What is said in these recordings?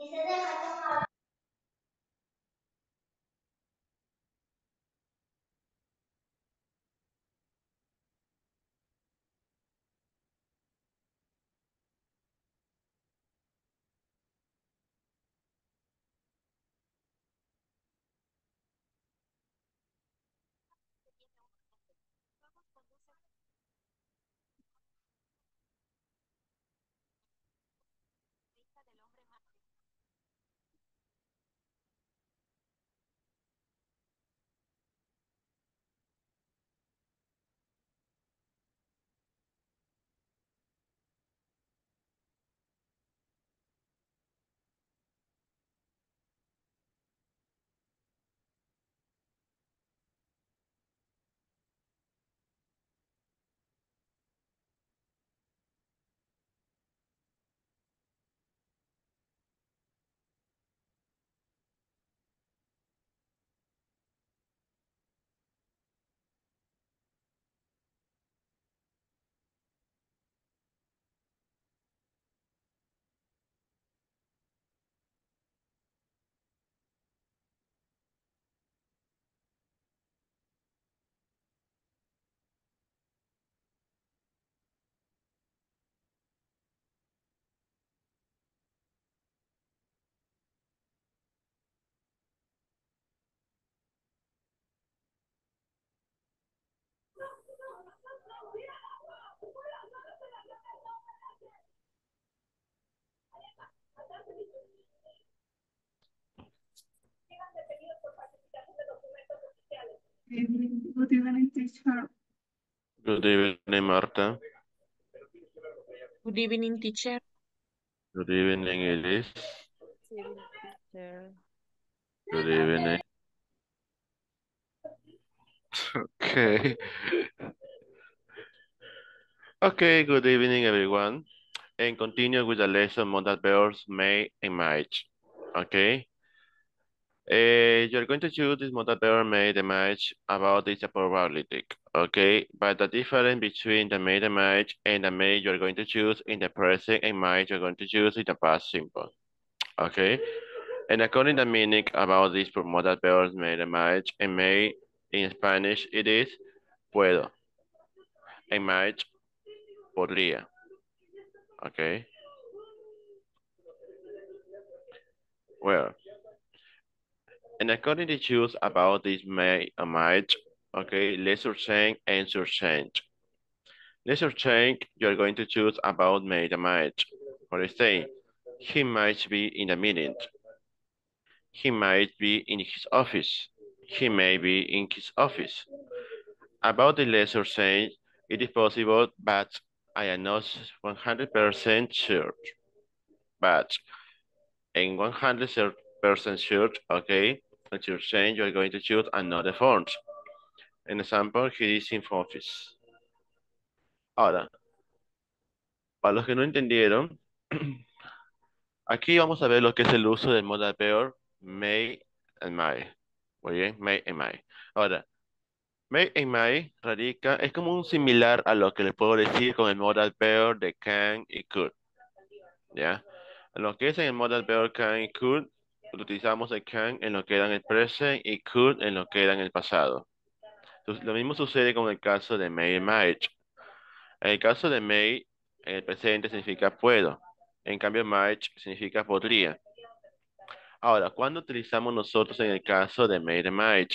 Y Good evening, teacher. Good evening, Marta. Good evening, teacher. Good evening, Elise. Teacher. Good evening. Okay. Okay, good evening, everyone. And continue with the lesson modal bears may and March. Okay. Uh, you're going to choose this modal verb made might about this probability. Okay. But the difference between the made might and the made you're going to choose in the present and might you're going to choose in the past simple. Okay. And according to the meaning about this modal verbs made might and may in Spanish it is puedo. Might podría. Okay. Well, and according to choose about this may and might, okay, let's change and change. Let's change, you're going to choose about may and might. For say, he might be in a meeting. He might be in his office. He may be in his office. About the lesser change, it is possible, but I am not 100% sure. But in 100% sure, okay, at your change, you're going to choose another font. An example, he is in office. Ahora, para los que no entendieron, aquí vamos a ver lo que es el uso del modal verb may and may. Muy bien, may and may. Ahora, May and may radica, es como un similar a lo que les puedo decir con el modal verb de can y could. ¿Ya? Lo que es en el modal verb can y could, utilizamos el can en lo que era en el present y could en lo que era en el pasado. Lo mismo sucede con el caso de may y might. En el caso de may, en el presente significa puedo. En cambio, might significa podría. Ahora, ¿cuándo utilizamos nosotros en el caso de may y might?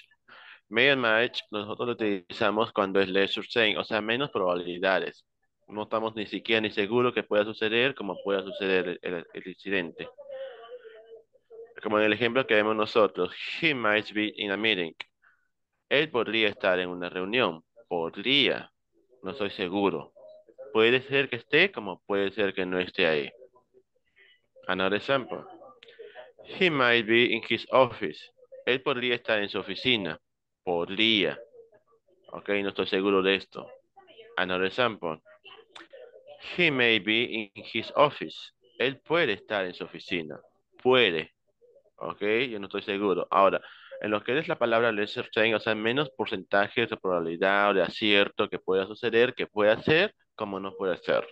May and might nosotros lo utilizamos cuando es less certain, o sea, menos probabilidades. No estamos ni siquiera ni seguros que pueda suceder como pueda suceder el, el incidente. Como en el ejemplo que vemos nosotros, he might be in a meeting. Él podría estar en una reunión. Podría. No estoy seguro. Puede ser que esté como puede ser que no esté ahí. Another example. He might be in his office. Él podría estar en su oficina. Podría. Ok, no estoy seguro de esto. Another example. He may be in his office. Él puede estar en su oficina. Puede. Ok, yo no estoy seguro. Ahora, en lo que es la palabra lesser chance, o sea, menos porcentaje de probabilidad o de acierto que pueda suceder, que pueda ser, como no puede ser.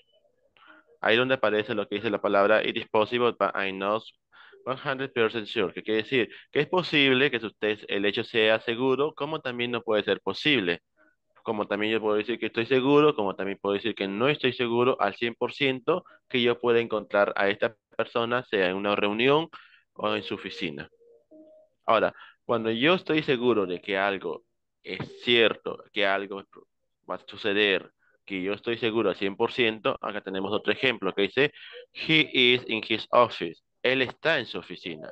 Ahí donde aparece lo que dice la palabra it is possible, but I'm not 100% sure. Que quiere decir que es posible que usted, el hecho sea seguro, como también no puede ser posible. Como también yo puedo decir que estoy seguro, como también puedo decir que no estoy seguro al 100% que yo pueda encontrar a esta persona, sea en una reunión o en su oficina. Ahora, cuando yo estoy seguro de que algo es cierto, que algo va a suceder, que yo estoy seguro al 100%, acá tenemos otro ejemplo que dice, he is in his office. Él está en su oficina.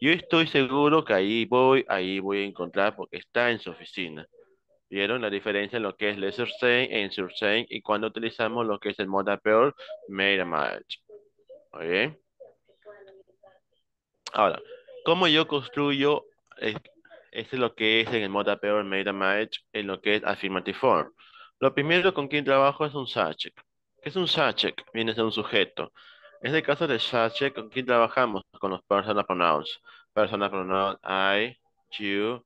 Yo estoy seguro que ahí voy, ahí voy a encontrar porque está en su oficina. ¿Vieron la diferencia en lo que es lesser saying insert saying y cuando utilizamos lo que es el modal verb made a match? ¿Ok? Ahora, ¿cómo yo construyo este es lo que es en el modal verb made a match en lo que es affirmative form? Lo primero con quien trabajo es un subject. ¿Qué es un subject? Viene ser un sujeto. En este caso de subject, ¿con quién trabajamos? Con los personal pronouns. Personal pronouns I, you,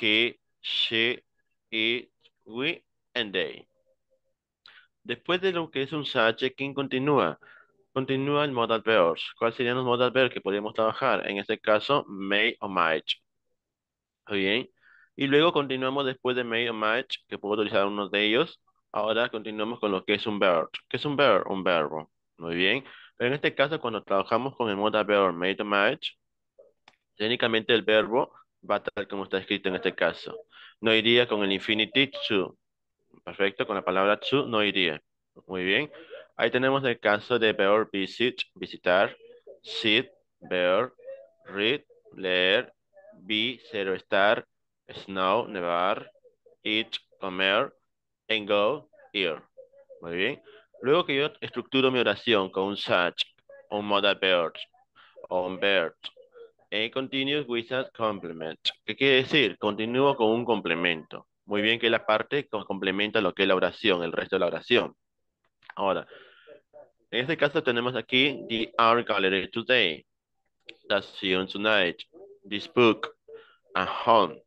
he, she, it, we, and they. Después de lo que es un subject, ¿quién continúa? Continúa el modal verbs. ¿Cuáles serían los modal verbs que podríamos trabajar? En este caso, may o might. bien? Y luego continuamos después de may o might, que puedo utilizar uno de ellos. Ahora continuamos con lo que es un verb. ¿Qué es un verb? Un verbo. Muy bien. En este caso, cuando trabajamos con el modal verb made o might, técnicamente el verbo va estar como está escrito en este caso. No iría con el infinitive to. Perfecto, con la palabra to no iría. Muy bien. Ahí tenemos el caso de verb visit, visitar, sit, ver, read, leer, be, cero estar, snow, nevar, eat, comer, and go, ir. Muy bien. Luego que yo estructuro mi oración con un such, un modal verb, o un verb, and continues with a complement. ¿Qué quiere decir? Continúo con un complemento. Muy bien que la parte complementa lo que es la oración, el resto de la oración. Ahora, en este caso tenemos aquí the art gallery today, the film tonight, this book, at home,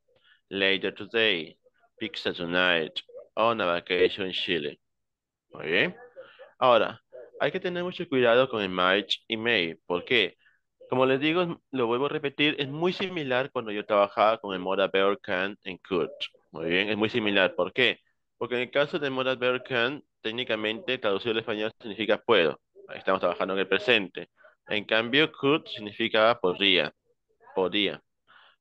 later today, pizza tonight, on a vacation in Chile. Muy bien. Ahora, hay que tener mucho cuidado con el might y may. ¿Por qué? Como les digo, lo vuelvo a repetir, es muy similar cuando yo trabajaba con el modal verb can and could. Muy bien, es muy similar. ¿Por qué? Porque en el caso del modal verb can, técnicamente traducido al español significa puedo. Estamos trabajando en el presente. En cambio, could significa podría. Podía.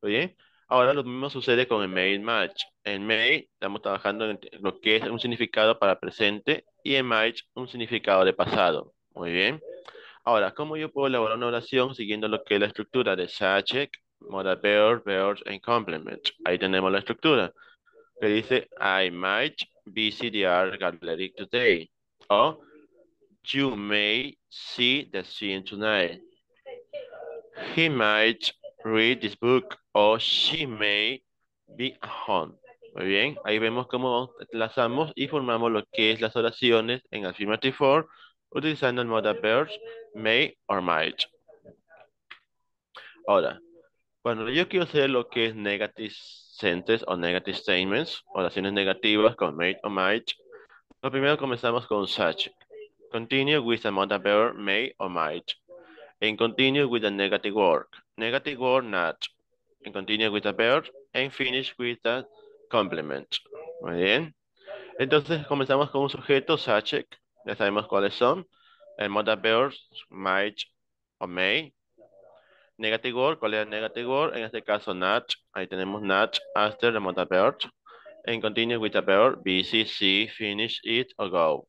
¿Muy bien? Ahora lo mismo sucede con el may match. En may estamos trabajando en lo que es un significado para presente y en match un significado de pasado. Muy bien. Ahora, ¿cómo yo puedo elaborar una oración siguiendo lo que es la estructura de subject, modal verb, verbs and complement? Ahí tenemos la estructura que dice I might art gallery today. O you may see the scene tonight. He might read this book or she may be at home. Muy bien, ahí vemos cómo enlazamos y formamos lo que es las oraciones en affirmative form utilizando el modal verbs may or might. Ahora, cuando yo quiero hacer lo que es negative sentences o negative statements, oraciones negativas con may or might, lo primero comenzamos con such. Continue with the modal verb may or might. And continue with the negative word. Negative word not. And continue with the verb and finish with the complement. Muy bien. Entonces comenzamos con un sujeto subject ya sabemos cuáles son. El modal verbs might o may. Negative word, ¿cuál es el negative word? En este caso, not. Ahí tenemos not after modal verb. And continue with verb, busy, see, finish, it, or go.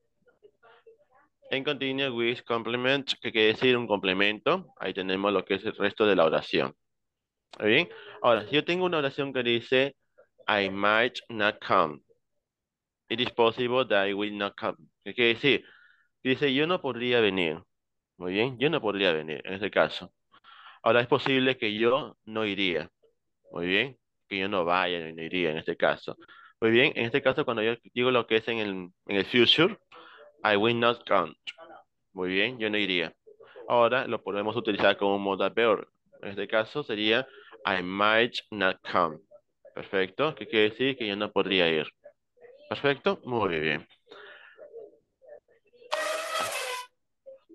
And continue with complement, que quiere decir un complemento. Ahí tenemos lo que es el resto de la oración. bien? Ahora, si yo tengo una oración que dice, I might not come. It is possible that I will not come. ¿Qué quiere decir? Dice, yo no podría venir. Muy bien, yo no podría venir en este caso. Ahora es posible que yo no iría. Muy bien, que yo no vaya, no iría en este caso. Muy bien, en este caso cuando yo digo lo que es en el, en el future, I will not come. Muy bien, yo no iría. Ahora lo podemos utilizar como moda peor. En este caso sería I might not come. Perfecto, ¿qué quiere decir? Que yo no podría ir. Perfecto, muy bien.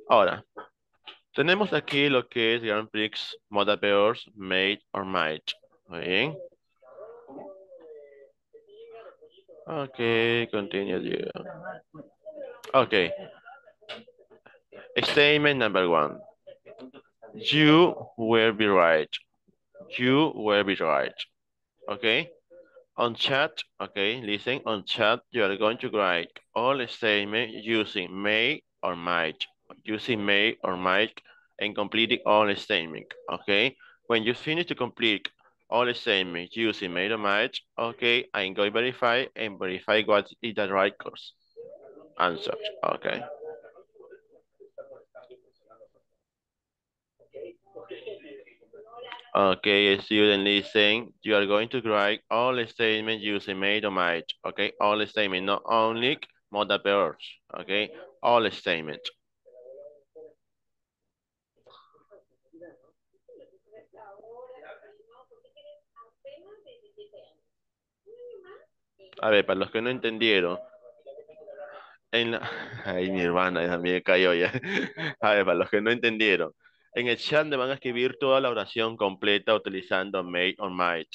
Ahora, tenemos aquí lo que es Grand Prix, moda peors, made or might. Muy bien. Ok, continue. Ok. Statement number one. You will be right. You will be right. Okay. On chat, okay, listen, on chat, you are going to write all statements using may or might. Using may or might and completing all the statement, okay? When you finish to complete all the statements using may or might, okay, I'm going to verify and verify what is the right course. Answer, okay. Okay, student listen. You are going to write all the statements using may or might. Okay, all the statements, not only modal verbs. Okay, all statements. A ver, para los que no entendieron, en la... Ay, mi hermana también cayó ya. A ver, para los que no entendieron, en el chat van a escribir toda la oración completa utilizando may or might.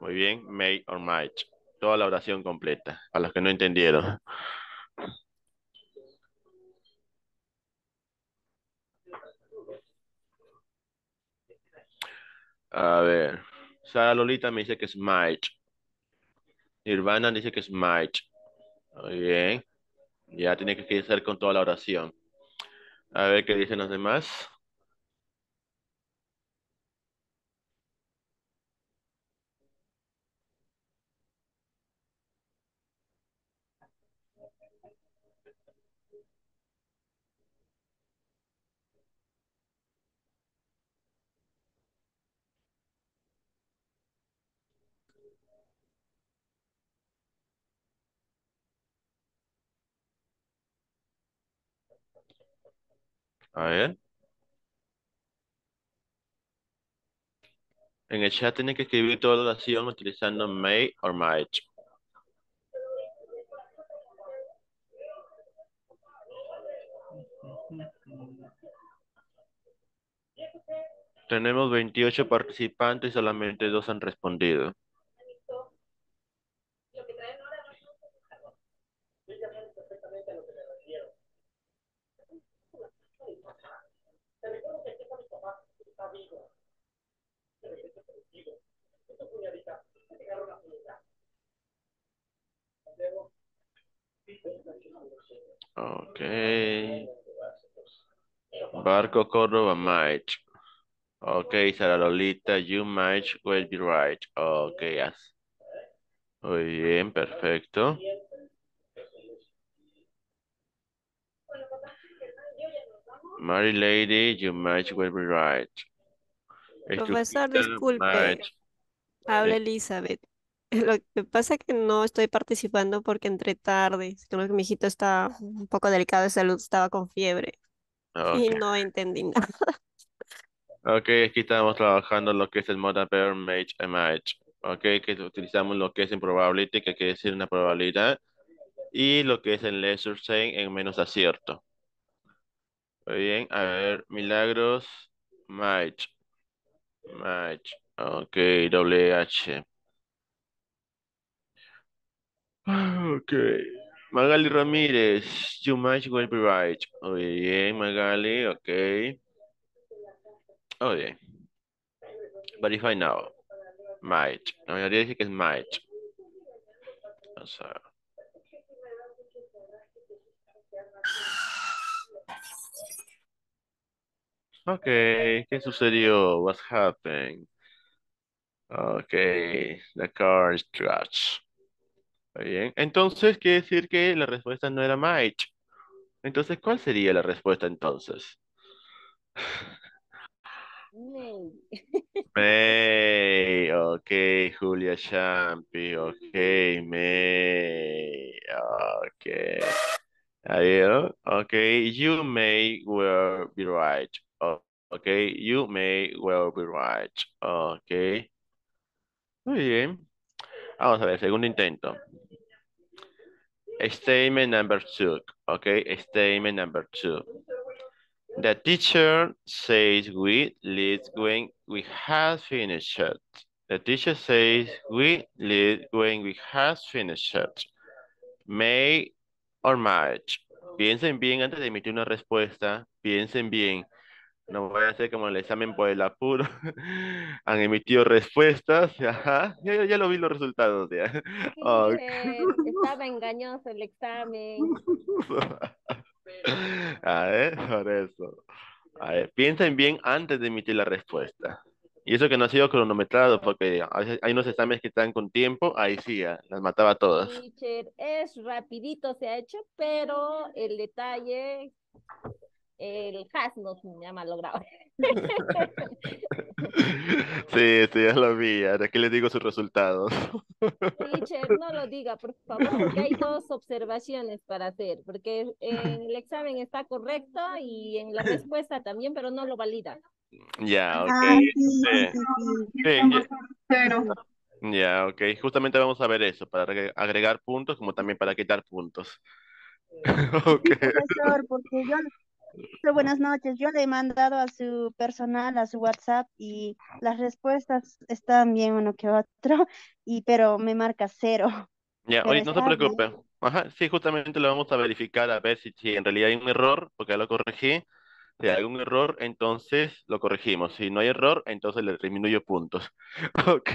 Muy bien, may or might. Toda la oración completa, para los que no entendieron. A ver, Sara Lolita me dice que es might. Nirvana dice que es might. Muy bien. Ya tiene que ser con toda la oración. A ver qué dicen los demás. A ver. En el chat tienen que escribir toda la oración utilizando may or might. Tenemos 28 participantes y solamente dos han respondido. Ok. Barco Córdoba might. Ok, Sara Lolita, you might will be right. Ok, yes. Muy bien, perfecto. Mary Lady, you might will be right. Profesor, disculpe. Habla Elizabeth. Lo que pasa es que no estoy participando porque entré tarde. Creo que mi hijito está un poco delicado de salud, estaba con fiebre y no entendí nada. Ok, aquí estamos trabajando lo que es el modal made and might. Ok, que utilizamos lo que es en probability, que quiere decir una probabilidad, y lo que es el lesser saying en menos acierto. Muy bien, a ver, Milagros, might. Might. Ok, doble H. Ok. Magali Ramírez, you might will be right. Muy bien, Magali, ok. Muy bien. Verify now. Might. La mayoría dice que es might. O sea. Ok, ¿qué sucedió? What happened? Ok, the car is trash. Bien. Entonces, quiere decir que la respuesta no era might. Entonces, ¿cuál sería la respuesta entonces? May, okay, Julia Champi, okay, May, okay. Ahí, ¿no? Okay, you may well be right. Oh, okay, you may well be right. Okay. Muy bien. Vamos a ver, segundo intento. Statement number two. Okay, statement number two. The teacher says we leave when we have finished. The teacher says we leave when we have finished. May or might. Piensen bien antes de emitir una respuesta. Piensen bien. No voy a hacer como el examen por el apuro. Han emitido respuestas. Ajá. Ya, ya lo vi los resultados. Ya. Estaba engañoso el examen. A ver, por eso. A ver, piensen bien antes de emitir la respuesta. Y eso que no ha sido cronometrado, porque hay unos exámenes que están con tiempo, ahí sí, ya, las mataba todas. Teacher, es rapidito se ha hecho, pero el detalle, el has no me ha malogrado. Sí, sí, ya lo vi. Ahora que les digo sus resultados. Teacher, no lo diga, por favor, porque hay dos observaciones para hacer, porque en el examen está correcto y en la respuesta también, pero no lo valida. Ya, ok. Ah, sí, Sí, sí, ya. ya, ok. Justamente vamos a ver eso, para agre- agregar puntos como también para quitar puntos. Ok. Sí, profesor, porque yo, pero buenas noches, yo le he mandado a su personal, a su WhatsApp y las respuestas están bien uno que otro, y pero me marca cero. Ya, Pero oye, no se bien. preocupe. Ajá, sí, justamente lo vamos a verificar a ver si, si en realidad hay un error, porque ya lo corregí. Si hay un error, entonces lo corregimos. Si no hay error, entonces le disminuyo puntos. Ok.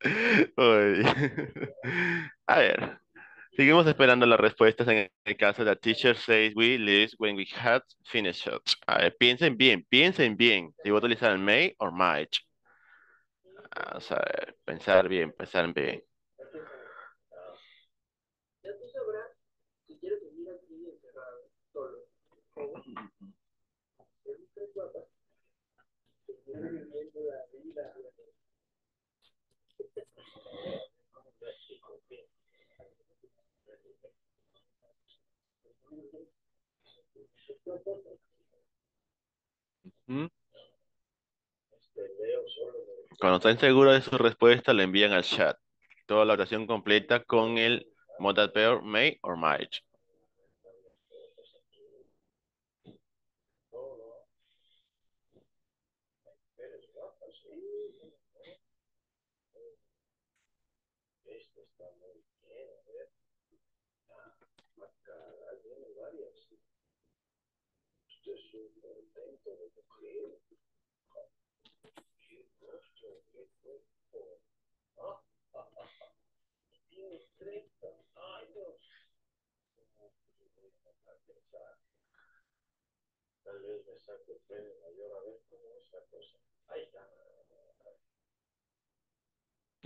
A ver. Seguimos esperando las respuestas en el caso de teacher says we leave when we had finished. A ver, piensen bien, piensen bien. Si voy a utilizar may or might. Vamos a ver, pensar bien, pensar bien. Cuando estén seguros de su respuesta, le envían al chat. Toda la oración completa con el modal verb may or might.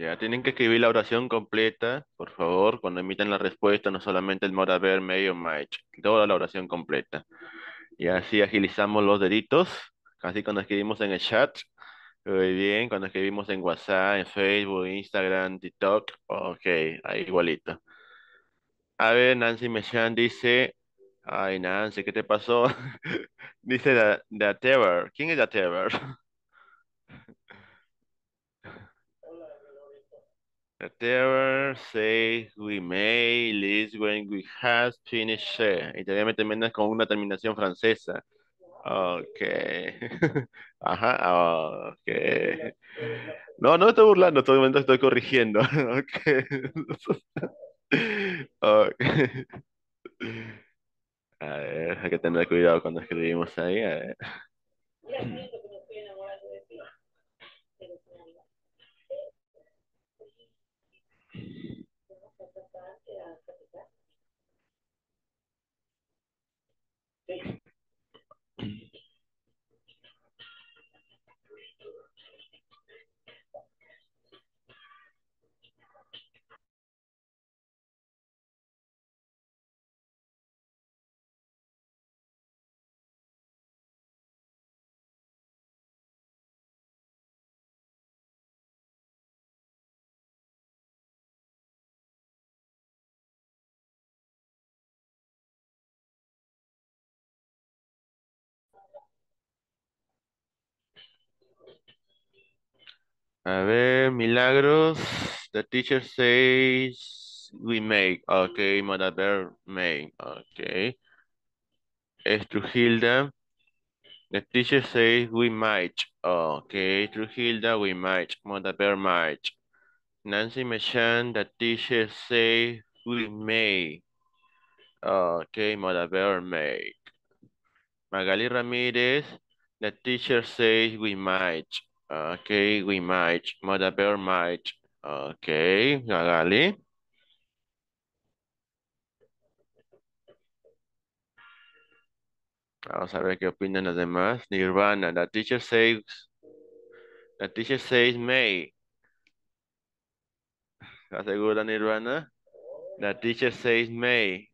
Ya tienen que escribir la oración completa, por favor, cuando emiten la respuesta, no solamente el verb may or might, toda la oración completa. Y así agilizamos los deditos, así cuando escribimos en el chat, muy bien, cuando escribimos en WhatsApp, en Facebook, Instagram, TikTok, ok, ahí igualito. A ver, Nancy Mechan dice, ay Nancy, ¿qué te pasó? Dice the, the Tever. ¿Quién es the Tever? The Tever says we may list when we have finished. Y te voy a meter con una terminación francesa. Ok. Ajá, ok. No, no estoy burlando, todo el este momento estoy corrigiendo. Ok. okay. A ver, hay que tener cuidado cuando escribimos ahí. A ver. Sí. A ver, Milagros. The teacher says we make. Okay, Mother Bear make. Okay. Estrujilda. The teacher says we might. Okay, Trujilda, we might. Mother Bear might. Nancy Machan, the teacher says we may. Okay, Mother Bear may. Magali Ramirez, the teacher says we might. Okay, we might. Mother Bear might. Okay, Magali. Vamos a ver qué opinan los demás. Nirvana, the teacher says, the teacher says may. ¿Estás segura, Nirvana? The teacher says may.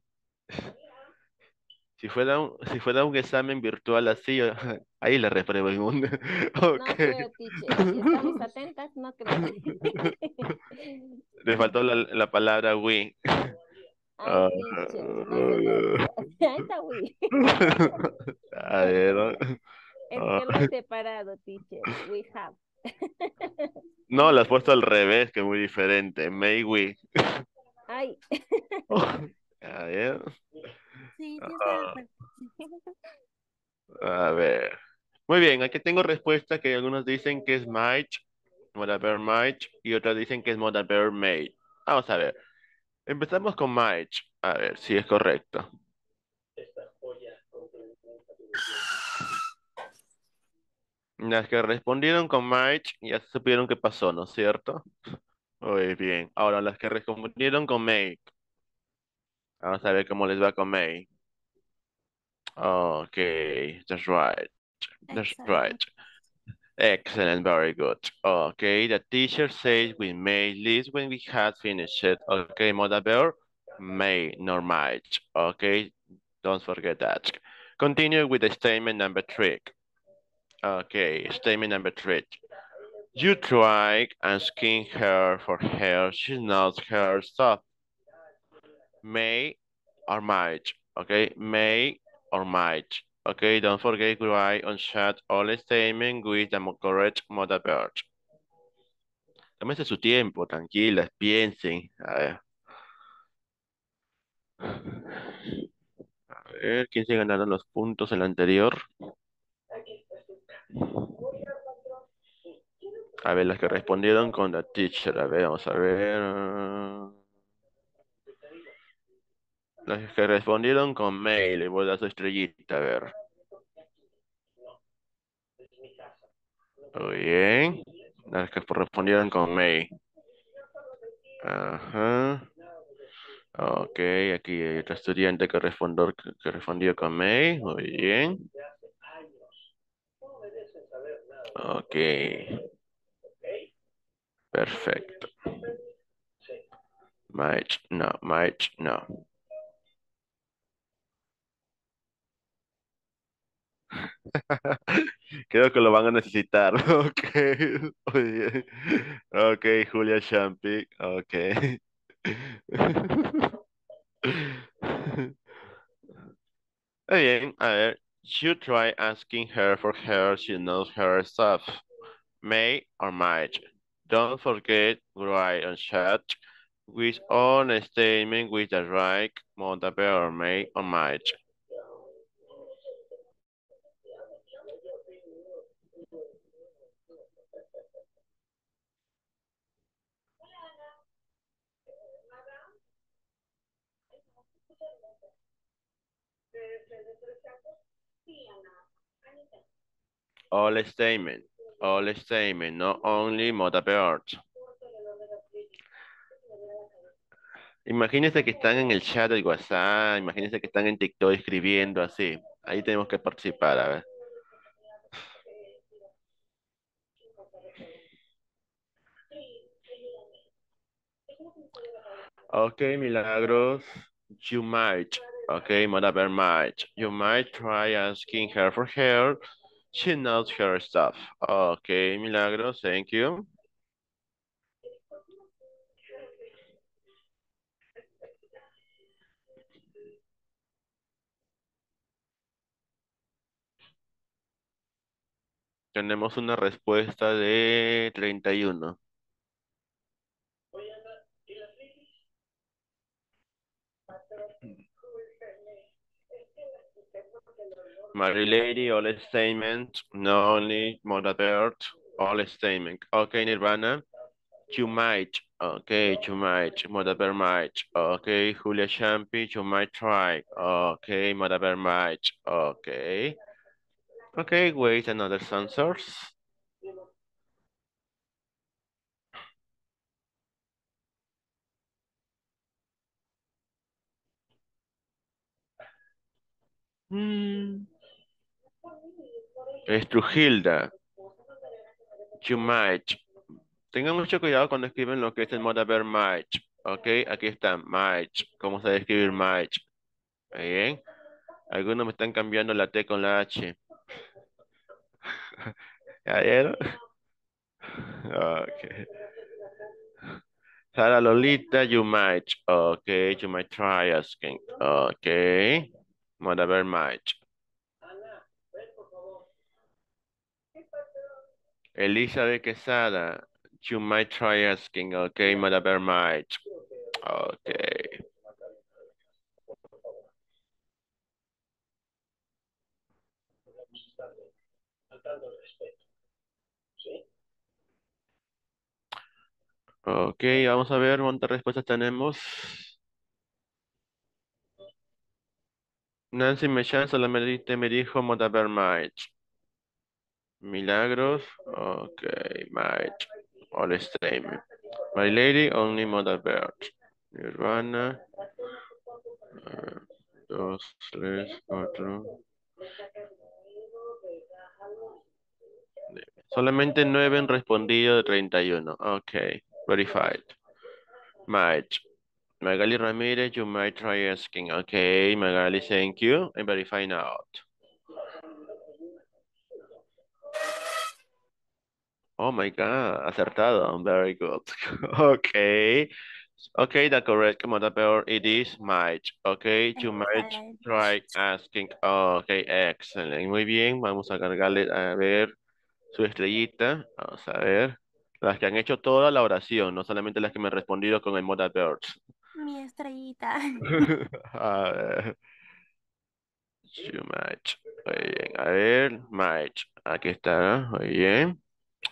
Si fuera un, si fuera un examen virtual así, ahí la repruebo en un. No creo, teacher. Si estamos atentas, no creo. Le faltó la, la palabra we. No se nos- Ahí está, we. A ver. Es que lo he separado, teacher. We have. No, la has puesto al revés, que es muy diferente. May we. Ay, A ver. Sí. A ver. Muy bien, aquí tengo respuesta que algunos dicen que es might, Mother Bear might, y otros dicen que es Mother Bear may. Vamos a ver. Empezamos con might. A ver si es correcto. Las que respondieron con might ya supieron qué pasó, ¿no es cierto? Muy bien. Ahora las que respondieron con may. Vamos a ver cómo les va con may. Okay, that's right. That's right. Excellent, very good. Okay, the teacher says we may list when we had finished it. Okay, Mother Bear, may, nor might. Okay, don't forget that. Continue with the statement number three. Okay, statement number three. You try asking her for her, she knows her stuff. May or might, okay? May or might. Okay, don't forget to write on chat all statement with the correct mother verb. Tómense su tiempo, tranquilas, piensen. A ver. A ver, ¿quién se ganaron los puntos en la anterior? A ver, las que respondieron con la teacher. A ver, vamos a ver. Las que respondieron con mail, voy a dar su estrellita, a ver. Muy bien. Las que respondieron con mail. Ajá. Ok, aquí hay otro estudiante que respondió, que respondió con mail. Muy bien. Ok. Perfecto. Might, no, might, no. Creo que lo van a necesitar. Ok. Bien. Ok, Julia Champi. Ok. Bien, a ver. You try asking her for her, she knows her stuff. May or might. Don't forget write on chat with a statement with the right mother or may or might. All statement, all statement, not only mother verbs. Imagínense que están en el chat del WhatsApp, imagínense que están en TikTok escribiendo así. Ahí tenemos que participar, a ver. Ok, Milagros. You might. Okay, Mother might. You might try asking her for her. She her stuff. Okay, Milagros, thank you. Tenemos una respuesta de 31. Mary Lady, all statement, not only mother all statement. Okay, Nirvana, you might, okay, you might, mother might, okay, Julia Champi, you might try, okay, mother might, okay. Okay, wait another answers. Hmm. Es Trujilda. You might. Tengan mucho cuidado cuando escriben lo que es el modo ver might. Ok, aquí está might. ¿Cómo se escribir might? Bien. Algunos me están cambiando la T con la H. ¿Ya vieron? Ok. Sara Lolita, you might. Okay, you might try asking. Okay. Whatever might. Elizabeth Quesada, you might try asking. Okay, whatever might. Okay. Ok, vamos a ver cuántas respuestas tenemos. Nancy Mechan solamente me dijo Modaber Might. Milagros. Ok, Might. All statement. My lady, only Modaber. Nirvana. Uh, dos, tres, cuatro. Solamente nueve han respondido de 31. Ok, verified. Might. Magali Ramirez, you might try asking. Okay, Magali, thank you. I'm verifying out. Oh my God, acertado. Very good. okay. Okay, the correct mother it is might. Okay, you might try asking. Okay, excellent. Muy bien, vamos a cargarle a ver su estrellita. Vamos a ver. Las que han hecho toda la oración, no solamente las que me han respondido con el mother birds. Mi estrellita. a ver. You might. Muy bien. A ver, might. Aquí está. Muy bien.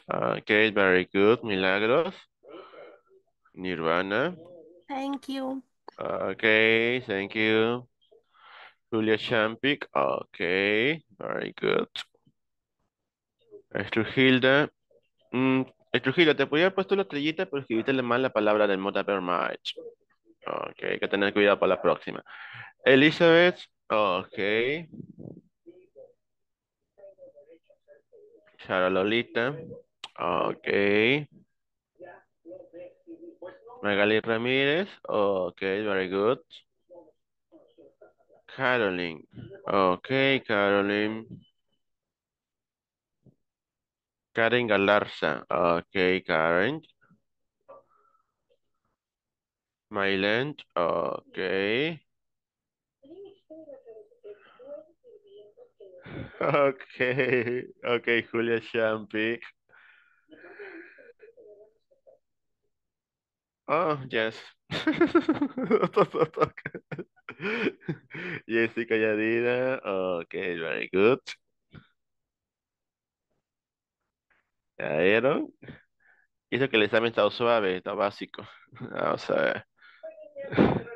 Okay, very good. Milagros. Nirvana. Thank you. Okay, thank you. Julia Champik. Okay, very good. Estrujilda. Mm, Estrujilda, te podía haber puesto la estrellita, pero escribiste mal la palabra del Mota Might. Ok, hay que tener cuidado para la próxima. Elizabeth, ok. Sara Lolita, ok. Magali Ramírez, ok, very good. Caroline, ok, Caroline. Karen Galarza, ok, Karen. Myland, ok. Ok, ok, Julia Champi. Oh, yes. Jessica Yadira, ok, very good. ¿Ya vieron? Hizo que el examen estaba suave, está básico. Vamos a ver.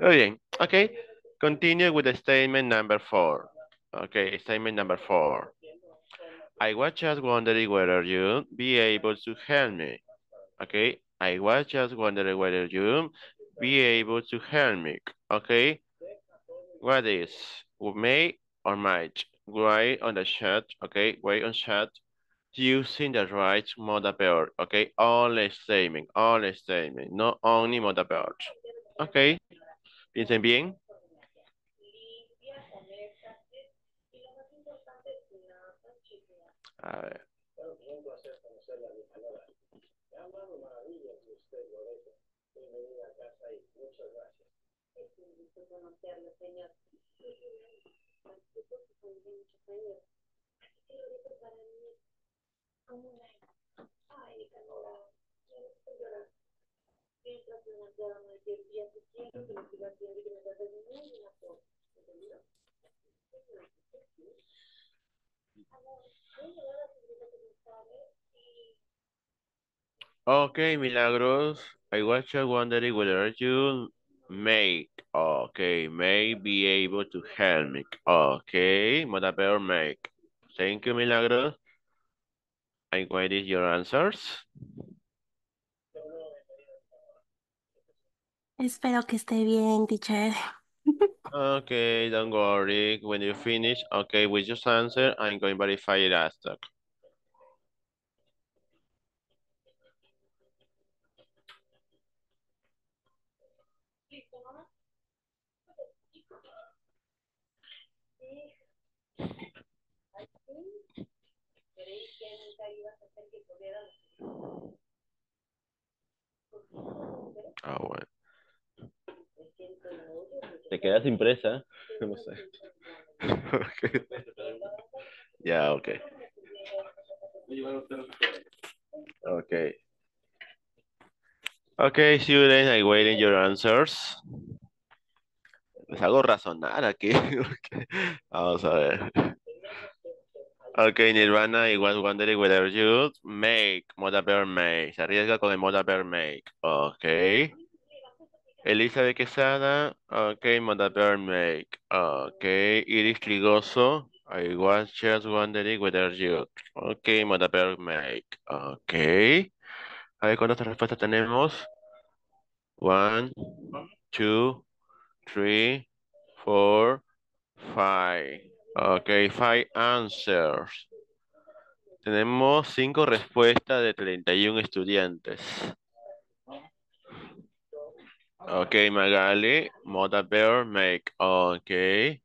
Muy bien. Okay. Continue with the statement number four. Okay, statement number four. I was just wondering whether you would be able to help me. Okay, I was just wondering whether you be able to help me. Okay, what is may or might? Write on the chat. Okay, wait on chat using the right modal verb. Okay, Only statement, only statement, not only modal verb. Ok. Piensen bien. A ver. Okay, Milagros. I was just wondering whether you make, okay, may be able to help me. Okay, Mother Bear make. Thank you, Milagros. I waited your answers. Espero que esté bien, teacher. Okay, don't worry. When you finish, okay, with your answer, I'm going to verify it after. Ah, bueno. Te quedas impresa. No sé. Ok. Ya, ok. Ok. Ok, students, I waiting your answers. Les hago razonar aquí. Ok. Vamos a ver. Ok, Nirvana, I was wondering whether you make Moda Bear make. Se arriesga con el Moda Bear make. Ok. Elizabeth Quesada, ok, Moda Bear make. Ok, Iris Trigoso, I was just wondering whether you. Ok, Moda Bear make. Ok. A ver cuántas respuestas tenemos. One, two, three, four, five. Ok, five answers. Tenemos cinco respuestas de 31 estudiantes. Ok, Magali, Moda Bear make. Ok.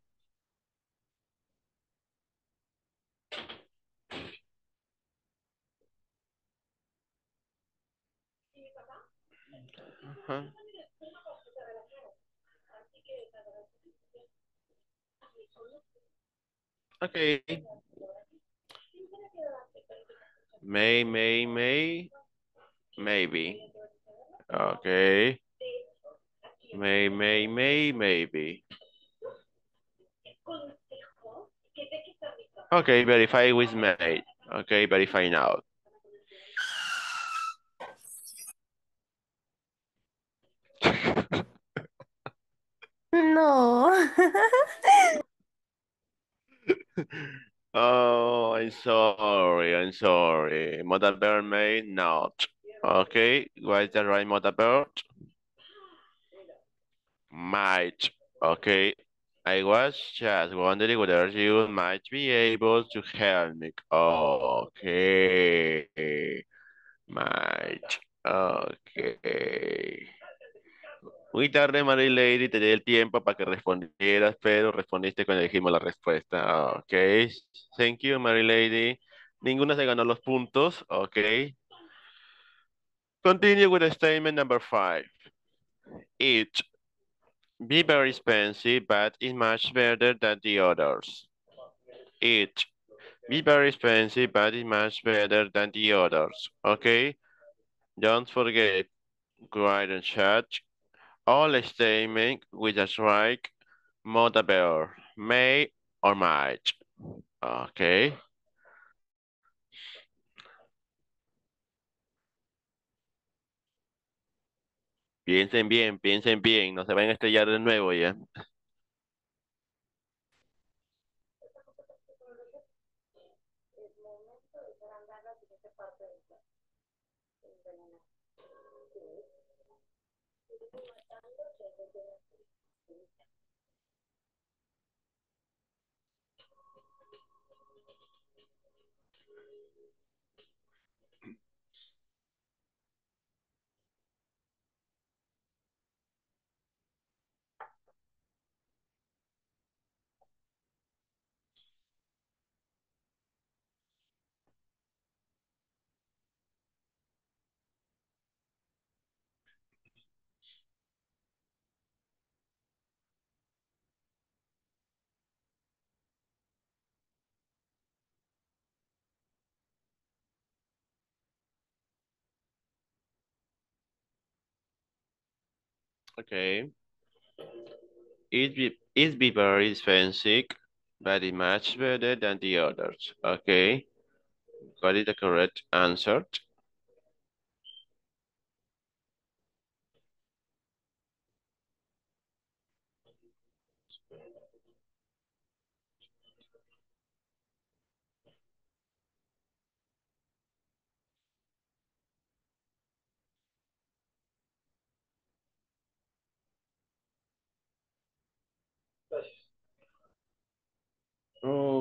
Ajá. Ok. May, may, may, maybe. Okay. May, may, may, maybe. Okay, verify with May. Okay, verify now. No. Oh, I'm sorry, I'm sorry. Mother bear may not. Okay, what is the right mother bird? Might. Okay, I was just wondering whether you might be able to help me. Okay, might. Okay. Muy tarde, Mary Lady, te di el tiempo para que respondieras, pero respondiste cuando dijimos la respuesta. Ok, thank you, Mary Lady. Ninguna se ganó los puntos. Ok. Continue with the statement number five. It be very expensive, but it's much better than the others. It be very expensive, but it's much better than the others. Okay. Don't forget, write and chat all statement with a strike, mutable, may or might. Okay. Piensen bien, piensen bien, no se vayan a estrellar de nuevo ya. Okay. It be, it be very expensive, but it much better than the others. Okay. What is the correct answer?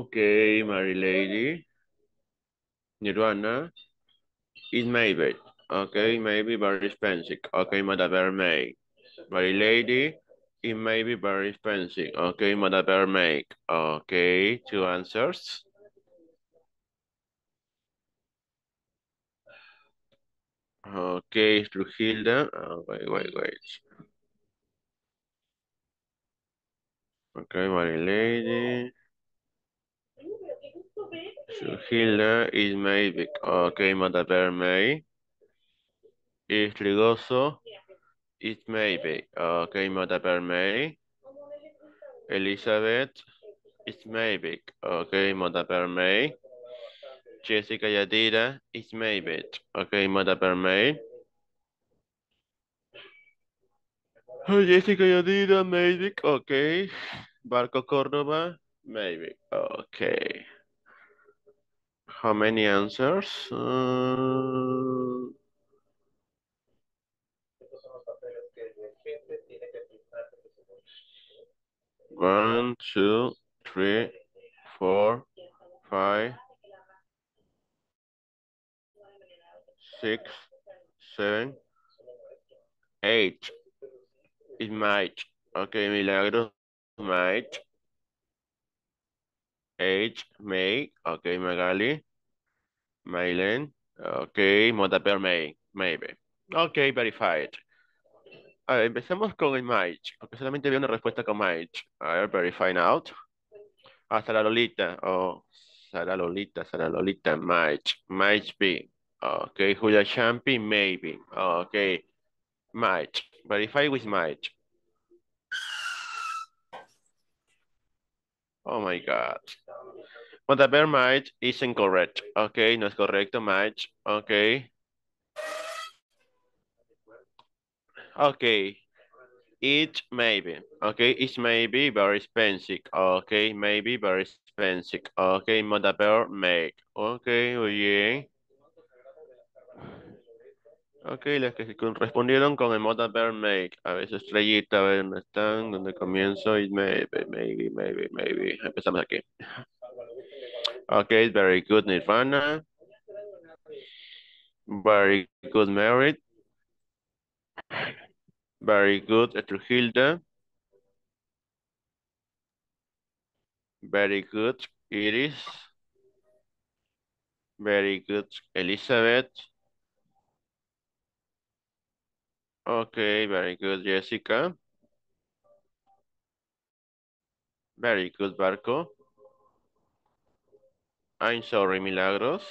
Okay, Mary Lady. Nirvana is maybe. Okay, maybe very expensive. Okay, Mother May. Mary Lady, it may be very expensive. Okay, Mother make. Okay, two answers. Okay, Trujilda. Oh, wait, wait, wait. Okay, Mary Lady. Trujilda is maybe. Okay, Mother Bear May. Is Rigoso. It maybe. Okay, Mother Bear May. Elizabeth. It's maybe. Okay, Mother Bear May. Jessica Yadira. It's maybe. Okay, Mother Bear May. Oh, Jessica Yadira, maybe. Okay. Barco Córdoba, maybe. Okay. How many answers? Uh, one, two, three, four, five, six, seven, eight. It might. Okay, Milagros might. Eight, May. Okay, Magali. Mailen. Okay, Modaper May. Maybe. Ok, verified. A empecemos con el might, porque solamente veo una respuesta con might. A ver, verify out. Ah, Sara Lolita. Oh, Sara Lolita, Sara Lolita, might. Might be. Ok, Julia Champi, maybe. Ok, might. Verify with might. Oh my God. Modaper might is incorrect. Ok, no es correcto, might. Ok. Okay. It maybe. Okay, it may be very expensive. Okay, maybe very expensive. Okay, Modaper make. Okay, muy bien. Ok, las que respondieron con el Modaper make. A ver, estrellita, a ver dónde están, dónde comienzo. It maybe, maybe, maybe, maybe. Empezamos aquí. Okay, very good, Nirvana. Very good, Merit. Very good, Trujilda. Very good, Iris. Very good, Elizabeth. Okay, very good, Jessica. Very good, Barco. I'm sorry, Milagros.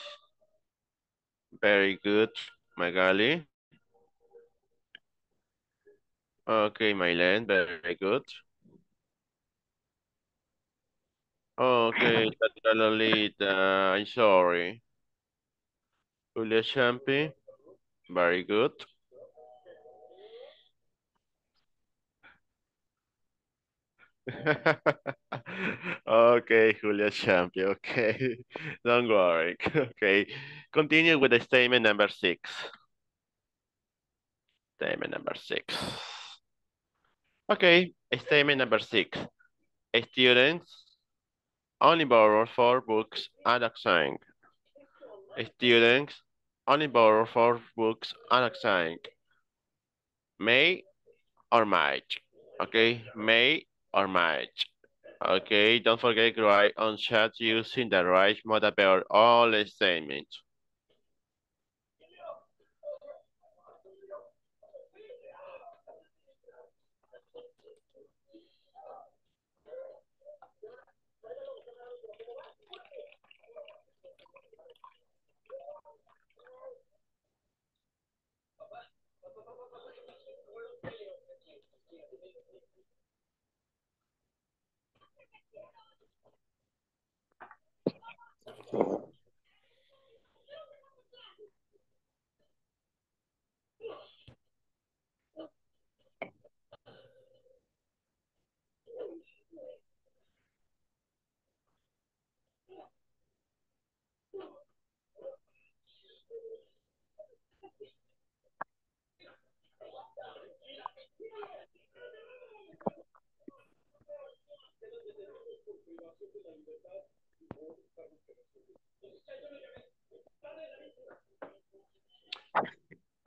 Very good, Magali. Okay, Mylen, very good. Okay, Lolita, uh, I'm sorry. Julia Champi, very good. Okay, Julia Champi, okay. Don't worry, okay. Continue with the statement number six. Statement number six. Okay, statement number six. Students only borrow four books at a time. Students only borrow four books at a time. May or might. Okay, may or might. Okay, don't forget to write on chat using the right modal all statements.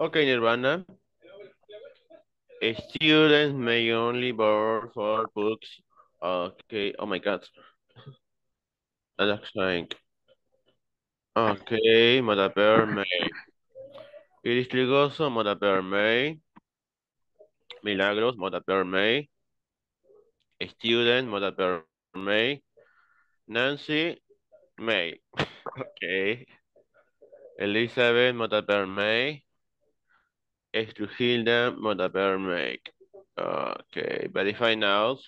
Okay, Nirvana. Students may only borrow four books. Okay, oh my God. That's like, okay, Mother Bear may. Iris Trigoso, Mother Bear may. Milagros, Mother Bear may. Student, Mother Bear may. Nancy, may. Okay. Elizabeth, Mother Bear may. Estrugilda, Mother Bear may. Okay, verify now.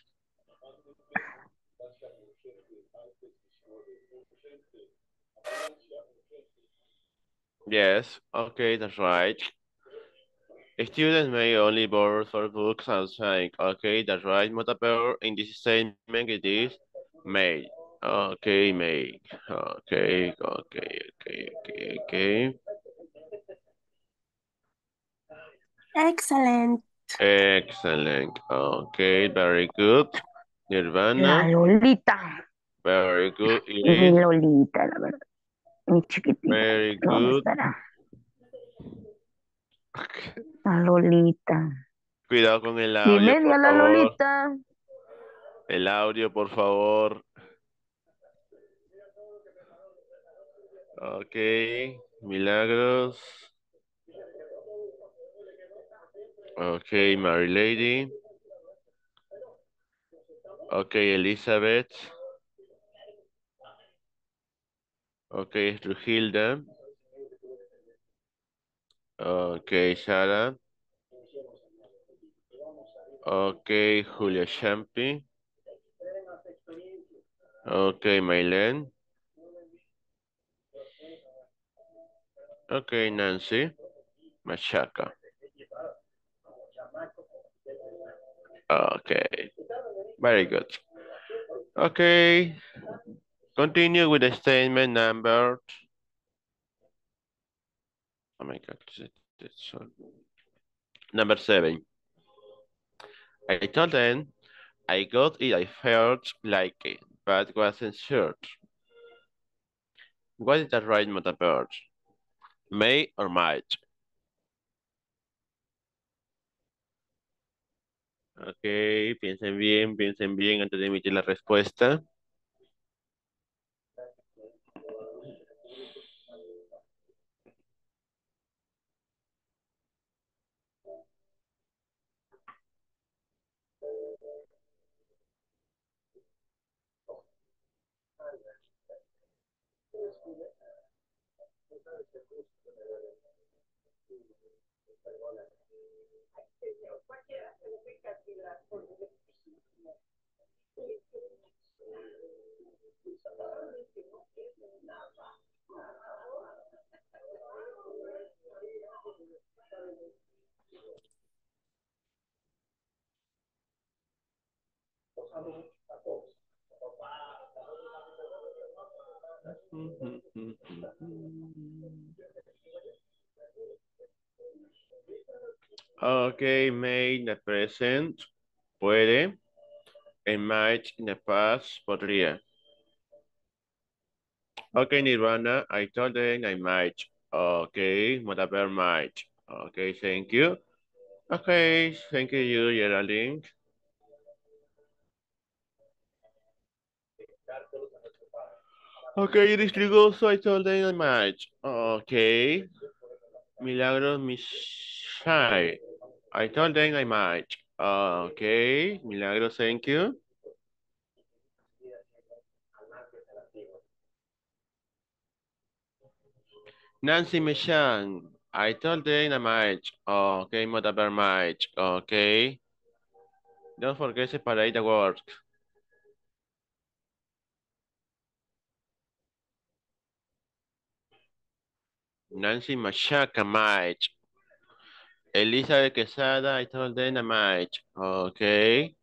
Yes, okay, that's right. Students may only borrow for books outside. Okay, that's right. Mother Bear in this statement it is may. Okay, may. Okay, okay, okay, okay, okay. Excellent. Excellent. Okay, very good. La Nirvana, Lolita. very good. Mi Lolita, la verdad. Mi chiquitita. very ¿Dónde good. La Lolita. Cuidado con el audio, Dime, por la. Lolita. El audio, por favor. Ok, Milagros. Ok, Mary Lady. Ok, Elizabeth. Ok, Trujilda. Ok, Sara. Ok, Julia Champi. Ok, Maylen. Ok, Nancy. Machaca. Okay. Very good. Okay. Continue with the statement number. Oh my God. Number seven. I told them I got it, I felt like it, but wasn't sure. What is the right mother May or might? Ok, piensen bien, piensen bien antes de emitir la respuesta. personas. Eh, cualquiera se ubica aquí las Ok, may in the present, puede. And might in the past, podría. Okay, Nirvana, I told them I might. Okay, whatever might. Okay, thank you. Okay, thank you, Geraldine. Okay, Iris so I told them I might. Okay. Milagros Mishai. I told them I might. Okay, Milagro, thank you. Nancy Michan, I told them I might. Okay, Mother might. Okay. Don't forget to separate the words. Nancy Machaka might. Elizabeth Quesada, I told them I might. Okay.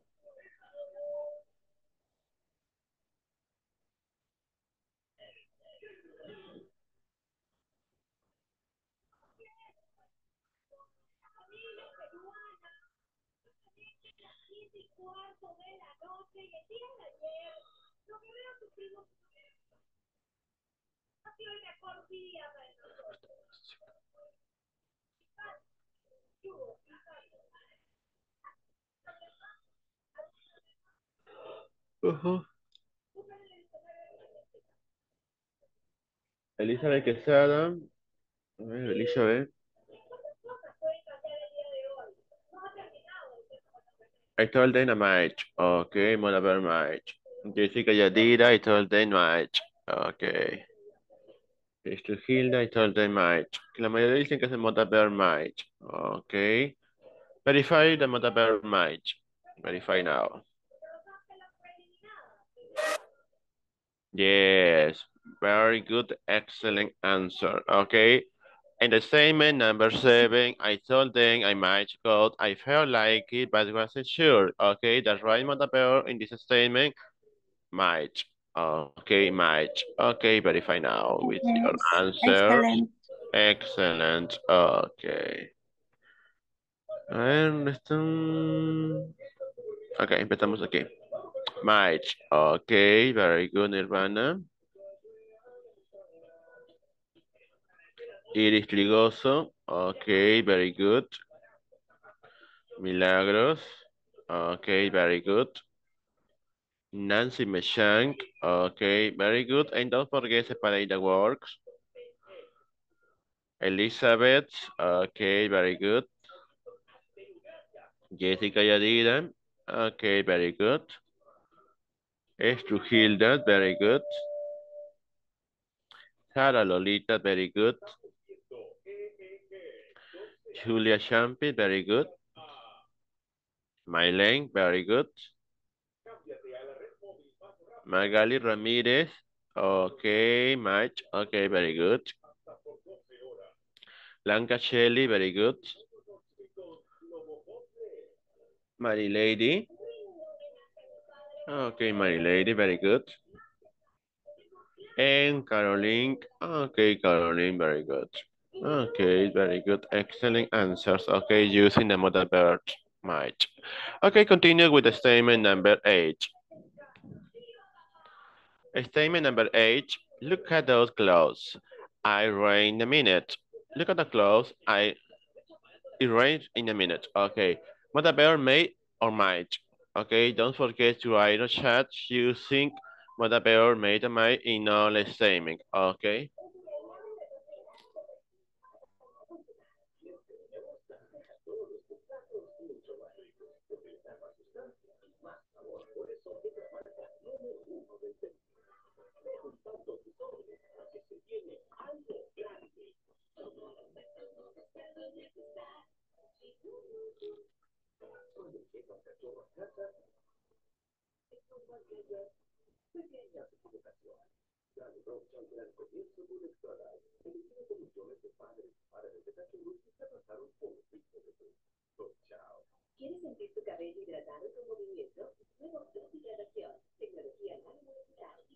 Ujú. Elizabeth Quesada. A ver, Elizabeth. I might. Okay, Monaber might. Jessica Yadira, might. Okay. Esto Hilda, I told them might. La mayoría dicen que es el Monaber might. Okay. Verify the Monaber might. Verify now. Yes, very good, excellent answer. Okay. In the statement number seven, I told them I might go. I felt like it, but wasn't sure. Okay, the right mother in this statement, might. Okay, might. Okay, verify now with your answer. Excellent. Excellent. Okay. A ver, ¿dónde están? Ok, empezamos aquí. Might. Okay, very good, Nirvana. Iris Ligoso. Okay, very good. Milagros. Okay, very good. Nancy Meshank. Okay, very good. And don't forget separate the works. Elizabeth. Okay, very good. Jessica Yadira. Okay, very good. Estrujilda, very good. Sara Lolita, very good. Julia Champi, very good. Mylene, very good. Magali Ramirez, okay, match, okay, very good. Blanca Shelley, very good. Mary Lady. Okay, Mary Lady, very good. And Caroline, okay, Caroline, very good. Okay, very good, excellent answers. Okay, using the modal verb match. Okay, continue with the statement number eight. Statement number eight, look at those clothes. I rain in a minute. Look at the clothes. I it rains in a minute. Okay. What about may or might? Okay, don't forget to write a chat using what about may or might in all statement. Okay. ¿Quieres sentir tu cabello movimiento? Nuevo Plus Hidratación, tecnología nano molecular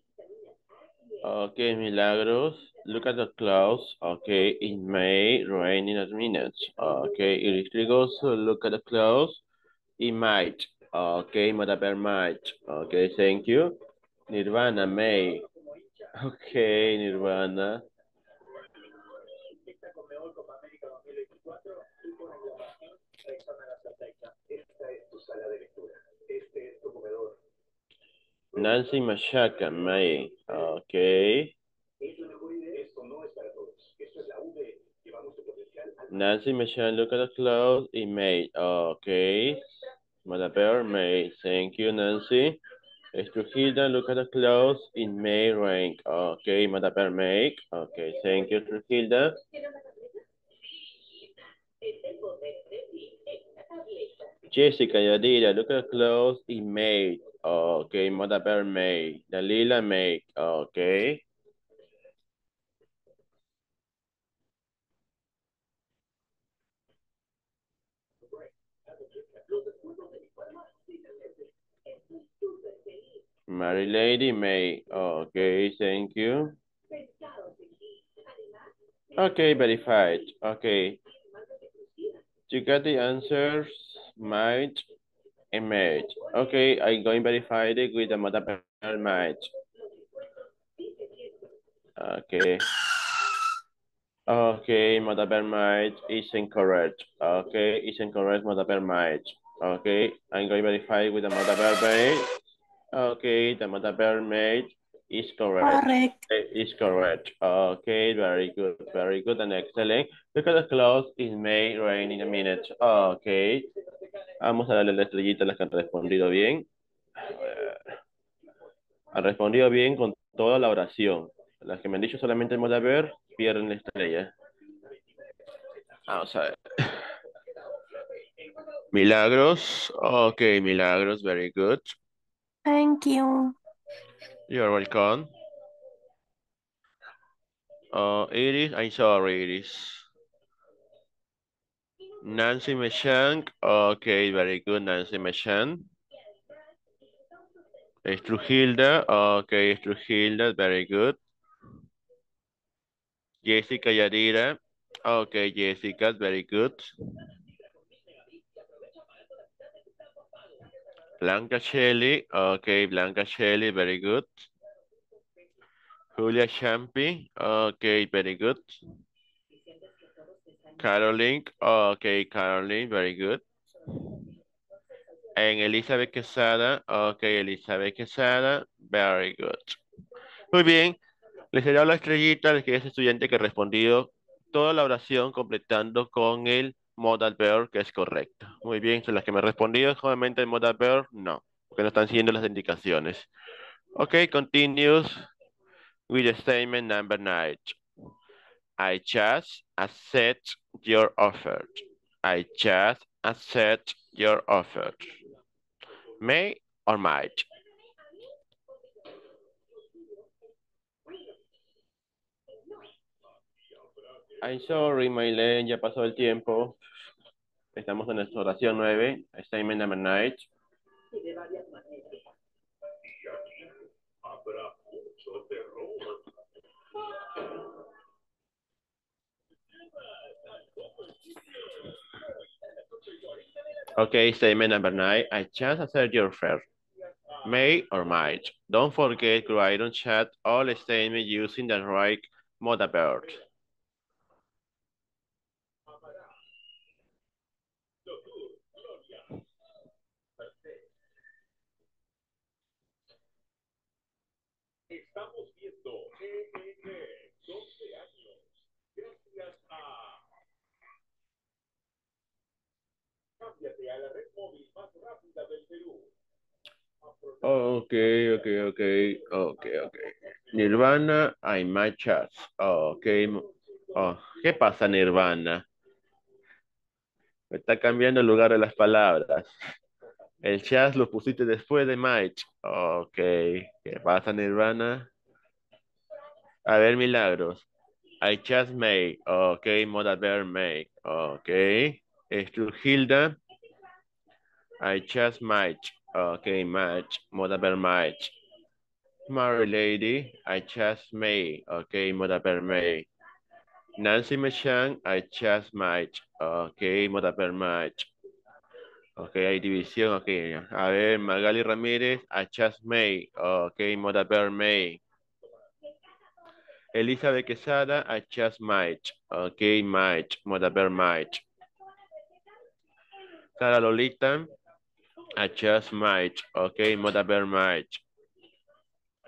Okay, Milagros. Look at the clouds. Okay, it may rain in a minute. Okay, Trigoso, look at the clouds. It might. Okay, Mother might. Okay, thank you. Nirvana may. Okay, Nirvana. Nancy Machaca may. Okay. Nancy Machaca, look at the clouds. It may. Mother Bear may. Thank you, Nancy. Trujillo, look at the clouds. It may rain. Okay, Bear may. Okay, thank you, Trujillo. Jessica Yadira, look at the clothes it made. Okay, Mother Bear May. Dalila May. Okay. Mary Lady May. Okay, thank you. Okay, verified. Okay. You get the answers, might, made. Okay, I'm going to verify it with the mother might. Okay. Okay, mother might is incorrect. Okay, it's incorrect, mother might. Okay, I'm going to verify with the mother might. Okay, the mother mermaid is correct. Correct. Eh, is correct. Okay, very good, very good and excellent. Look at the clothes. It may rain in a minute. Okay. Vamos a darle la estrellita a las que han respondido bien. Han respondido bien con toda la oración. Las que me han dicho solamente el modo ver, pierden la estrella. Vamos a ver. Milagros. Ok, Milagros, very good. Thank you. You're welcome. Uh, Iris, I'm sorry, Iris. Nancy Meshank. Okay, very good, Nancy Meshank. Estrujilda. Okay, Estrujilda, very good. Jessica Yadira. Okay, Jessica, very good. Blanca Shelley. Okay, Blanca Shelley, very good. Julia Champi. Okay, very good. Caroline. Okay, Caroline, very good. And Elizabeth Quesada. Okay, Elizabeth Quesada, very good. Muy bien. Les he dado la estrellita al que es estudiante que ha respondido toda la oración completando con el modal verb que es correcto. Muy bien, son las que me han respondido, obviamente el modal verb no, porque no están siguiendo las indicaciones. Ok, continues with the statement number nine. I just accept your offer. I just accept your offer. May or might. I'm sorry, Maylen, ya pasó el tiempo. Estamos en nuestra oración 9, statement number 9. Okay, statement number 9. I just accept your offer. May or might. Don't forget to write on chat all statements using the right modal Cámbiate a la red móvil más rápida del Perú. Ok, ok, ok, ok, ok. Nirvana, I might chat. Ok. Oh, ¿Qué pasa, Nirvana? Me está cambiando el lugar de las palabras. El chat lo pusiste después de might. Ok. ¿Qué pasa, Nirvana? A ver, milagros. I just may. Ok, moda ver may. Ok. Estrujilda. I just might. Okay, match. Moda ver match. Mary Lady. I just may. Okay, moda ver may. Nancy Mechan. I just might. Okay, moda ver match. Ok, hay división. Ok, a ver, Magali Ramírez, I just may. Ok, moda ver may. Elizabeth Quesada, I just might. Ok, might. Moda ver might. Sara Lolita, I just might. Ok, moda ver might.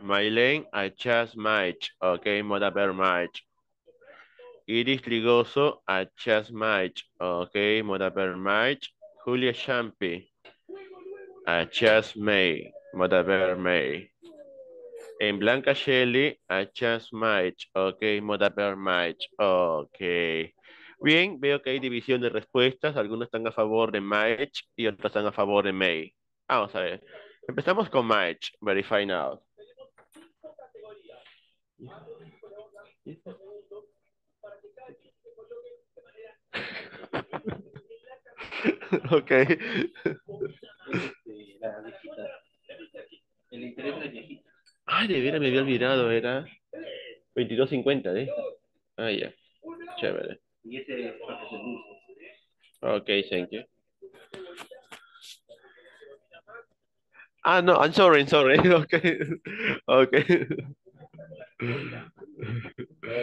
Maylene, I just might. Ok, moda ver might. Iris Trigoso, I just might. Ok, moda ver might. Julia Champi. I just may. Moda ver may. En Blanca Shelley, I just might. Ok, moda ver might. Ok. Bien, veo que hay división de respuestas. Algunos están a favor de might y otros están a favor de may. Vamos a ver. Empezamos con might. Verify now. ok. El interés de la viejita. Ay, de veras me había olvidado, era 22.50, ¿eh? Ah, ya. Chévere. Y ese es parte del dulce. Ok, thank you. Ah, no, I'm sorry, I'm sorry. Okay. Okay.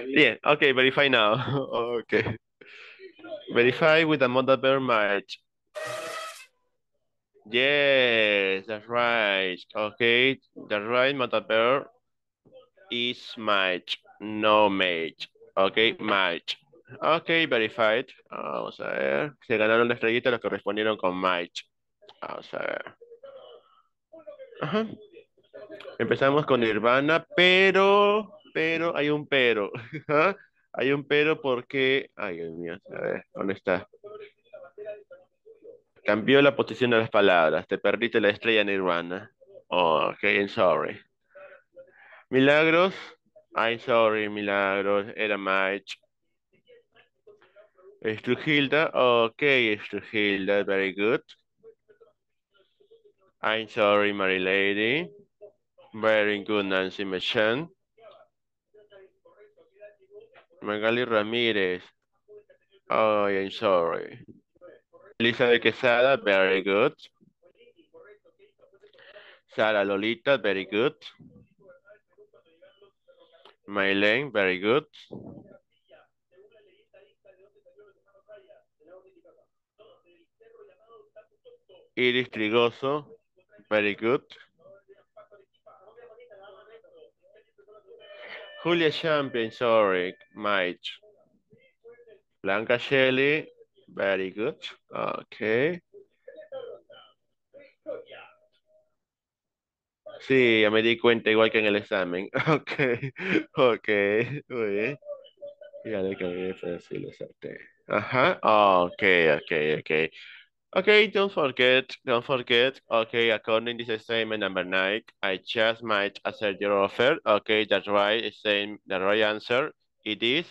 Yeah, okay, verify now. Okay. Verify with the model verb match. Yes, that's right. Okay, the right model verb is match, no match. Okay, match. Ok, verified. Vamos a ver. Se ganaron la estrellita los que respondieron con match. Vamos a ver. Ajá. Empezamos con Nirvana, pero, pero, hay un pero. Hay un pero porque, ay Dios mío, a ver, ¿dónde está? Cambió la posición de las palabras. Te perdiste la estrella Nirvana. Oh, ok, I'm sorry. Milagros. I'm sorry, Milagros. Era match. Strugilda, okay, Strugilda, very good. I'm sorry, Mary Lady. Very good, Nancy Machan. Magali Ramírez. Oh, I'm sorry. Lisa de Quesada, very good. Sara Lolita, very good. Maylene, very good. Iris Trigoso, very good. Julia Champion, sorry, Mike. Blanca Shelley, very good. Okay. Sí, ya me di cuenta, igual que en el examen. Ok, ok, muy. Fíjate que bien, pero. Ajá, ok, ok, ok. Okay, don't forget, don't forget. Okay, according to the statement number nine, I just might accept your offer. Okay, that's right. Same, the right answer. It is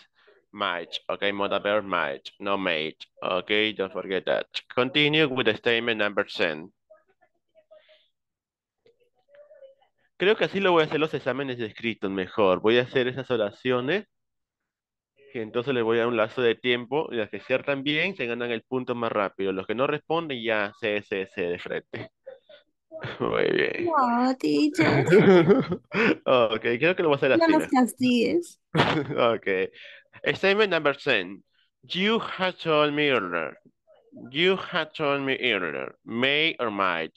might. Okay, modal verb might, no made. Okay, don't forget that. Continue with the statement number 10. Creo que así lo voy a hacer los exámenes escritos mejor. Voy a hacer esas oraciones y entonces les voy a dar un lazo de tiempo y las que cierran bien se ganan el punto más rápido. Los que no responden ya CSS de frente. Muy bien. No, teacher. ok, creo que lo voy a hacer No así. nos castigues. ok. Statement number 10. You had told me earlier. You had told me earlier. May or might.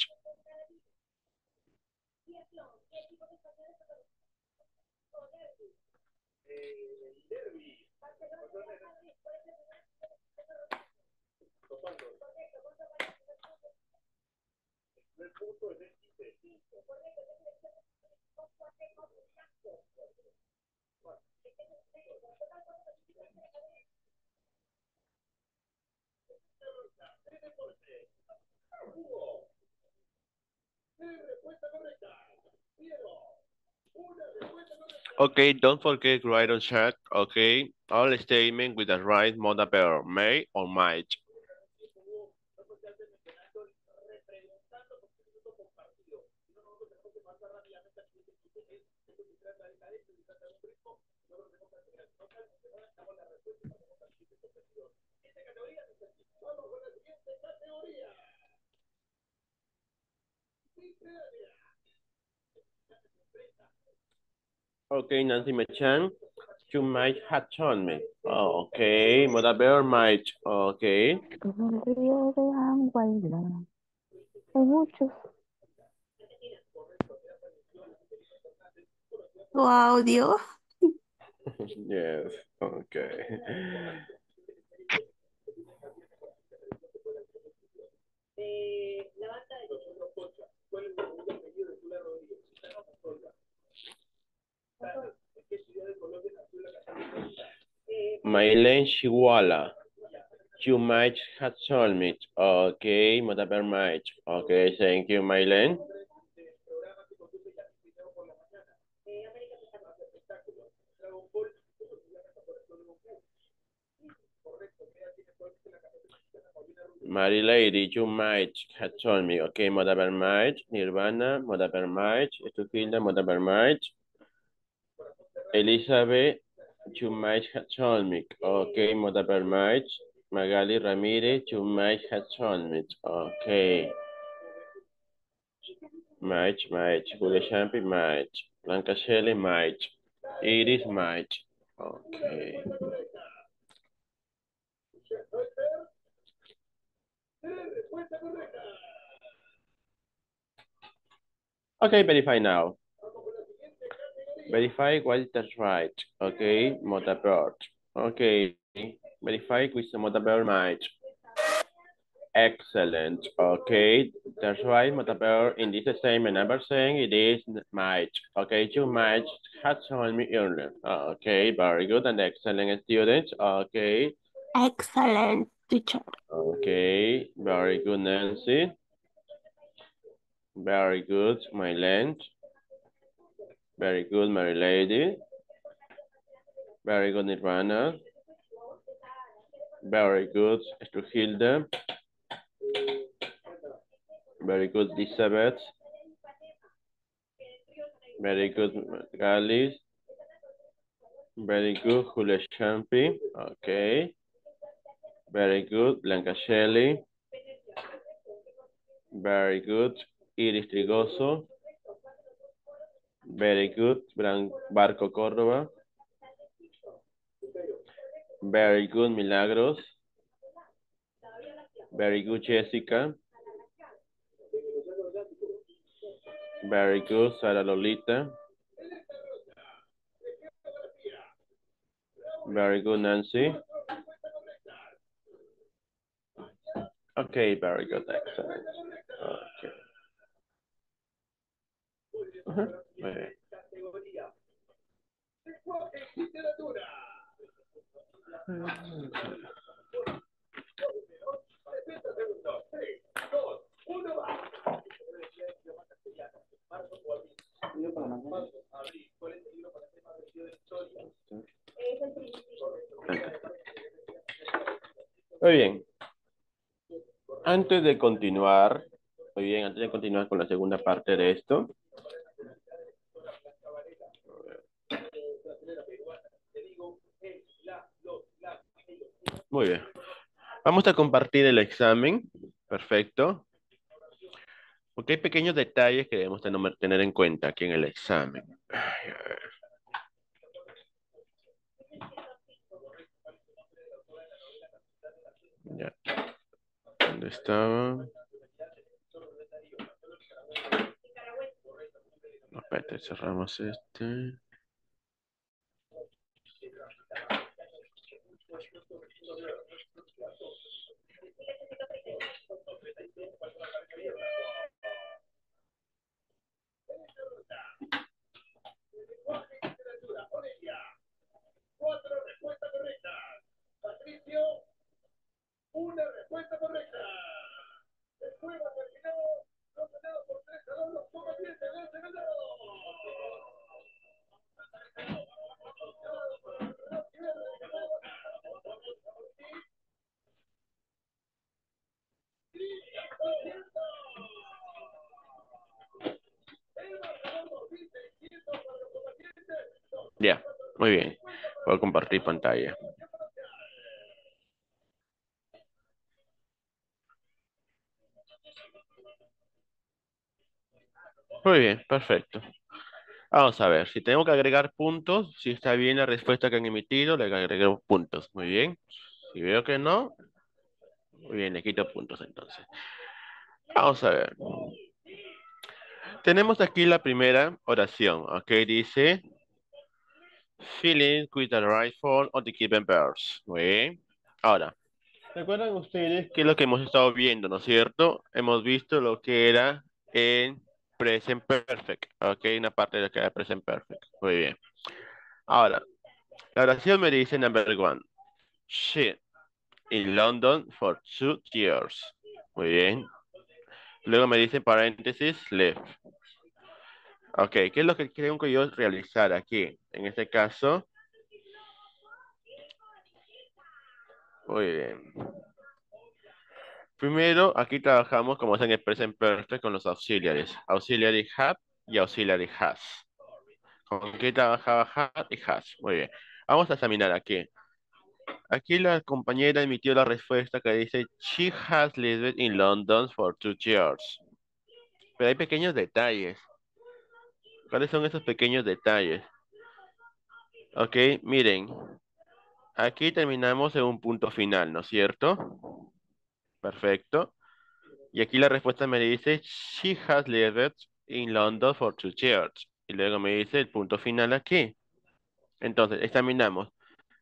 Okay, don't forget write on chat, okay? All statement with the right modal verb, may or might. Okay, Nancy Machan, you might have told me. Oh, okay, modal verb might, okay. Hay muchos. Tu audio. Yes, okay. Mailen Shiwala. You might have told me. Okay, verb might. Okay, thank you, Mailen. Mary Lady, you might have told me. Okay, Modaber might. Nirvana, Modaber might. Estufilda, Modaber might. Elizabeth, you might have told me. Okay, Modaber might. Magali Ramirez, you might have told me. Okay. Might, might. Julia Champi, might. Blanca Shelley, might. Iris, might. Okay. Okay, verify now. Verify what is that's right. Okay, Motabird. Okay, verify with the Motabird might. Excellent. Okay, that's right, Motabird. In this statement, number saying it is might. Okay, you might have told me earlier. Okay, very good and excellent students. Okay. Excellent, teacher. Okay, very good, Nancy. Very good, my land. Very good, Mary Lady. Very good, Nirvana. Very good, Hilda. Very good, Elizabeth. Very good, Galis. Very good, Julia Champi. Okay. Very good, Blanca Shelley. Very good, Iris Trigoso. Very good, Barco Córdoba. Very good, Milagros. Very good, Jessica. Very good, Sara Lolita. Very good, Nancy. Okay, very good, excellent. Okay. Uh -huh. Muy bien. Muy bien. Antes de continuar, muy bien, antes de continuar con la segunda parte de esto, Muy bien. Vamos a compartir el examen. Perfecto. Porque hay pequeños detalles que debemos tener en cuenta aquí en el examen. A ver. Ya. ¿Dónde estaba? Espérate, cerramos este. Cuatro respuestas correctas. Patricio, una respuesta correcta. El juego terminó. Los ganados por tres a dos, los combatientes del ganado. Ya, muy bien. Puedo compartir pantalla. Muy bien, perfecto. Vamos a ver, si tengo que agregar puntos, si está bien la respuesta que han emitido, le agrego puntos. Muy bien. Si veo que no, muy bien, le quito puntos entonces. Vamos a ver. Tenemos aquí la primera oración, ¿ok? Dice, feeling with the right form of the given verbs. Muy bien. Ahora, ¿recuerdan ustedes qué es lo que hemos estado viendo, no es cierto? Hemos visto lo que era en present perfect, ¿ok? Una parte de lo que era present perfect. Muy bien. Ahora, la oración me dice number one. She in London for two years. Muy bien. Luego me dice paréntesis, left. Ok, ¿qué es lo que tengo que yo realizar aquí? En este caso. Muy bien. Primero, aquí trabajamos como es en el present perfect con los auxiliaries. Auxiliary have y auxiliary has. ¿Con qué trabajaba have y has? Muy bien. Vamos a examinar aquí. Aquí la compañera emitió la respuesta que dice, She has lived in London for two years. Pero hay pequeños detalles. ¿Cuáles son esos pequeños detalles? Ok, miren. Aquí terminamos en un punto final, ¿no es cierto? Perfecto. Y aquí la respuesta me dice, She has lived in London for two years. Y luego me dice el punto final aquí. Entonces, examinamos.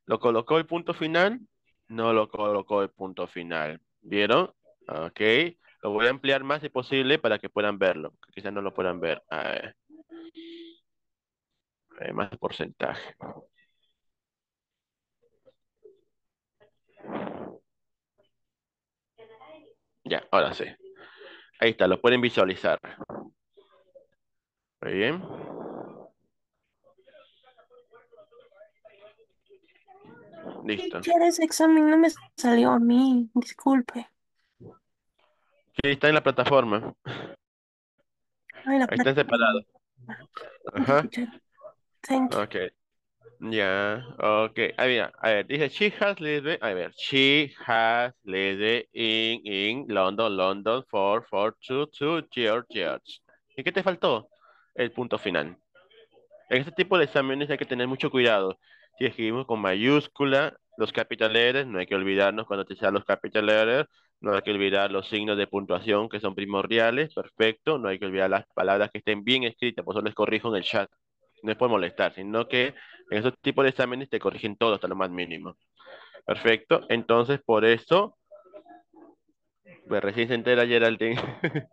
¿Lo colocó el punto final? No lo colocó el punto final. ¿Vieron? Ok. Lo voy a ampliar más si posible para que puedan verlo. Quizás no lo puedan ver. A ver. Hay más porcentaje. Ya, ahora sí. Ahí está, lo pueden visualizar. Muy bien. Listo. Ese examen no me salió a mí, disculpe. Sí, está en la plataforma. Ay, la Ahí están separados. Ajá. Thank you. Ok. Ya, ok. A ver, a ver, dice, she has lived, a ver, she has lived in, in London, London for, for two, two years, years. ¿Y qué te faltó? El punto final. En este tipo de exámenes hay que tener mucho cuidado. Si escribimos con mayúscula, los capital letters, no hay que olvidarnos cuando te sean los capital letters, no hay que olvidar los signos de puntuación que son primordiales, perfecto, no hay que olvidar las palabras que estén bien escritas, por eso les corrijo en el chat. No es por molestar, sino que en esos tipos de exámenes te corrigen todo hasta lo más mínimo. Perfecto, entonces por eso, pues recién se entera Geraldine.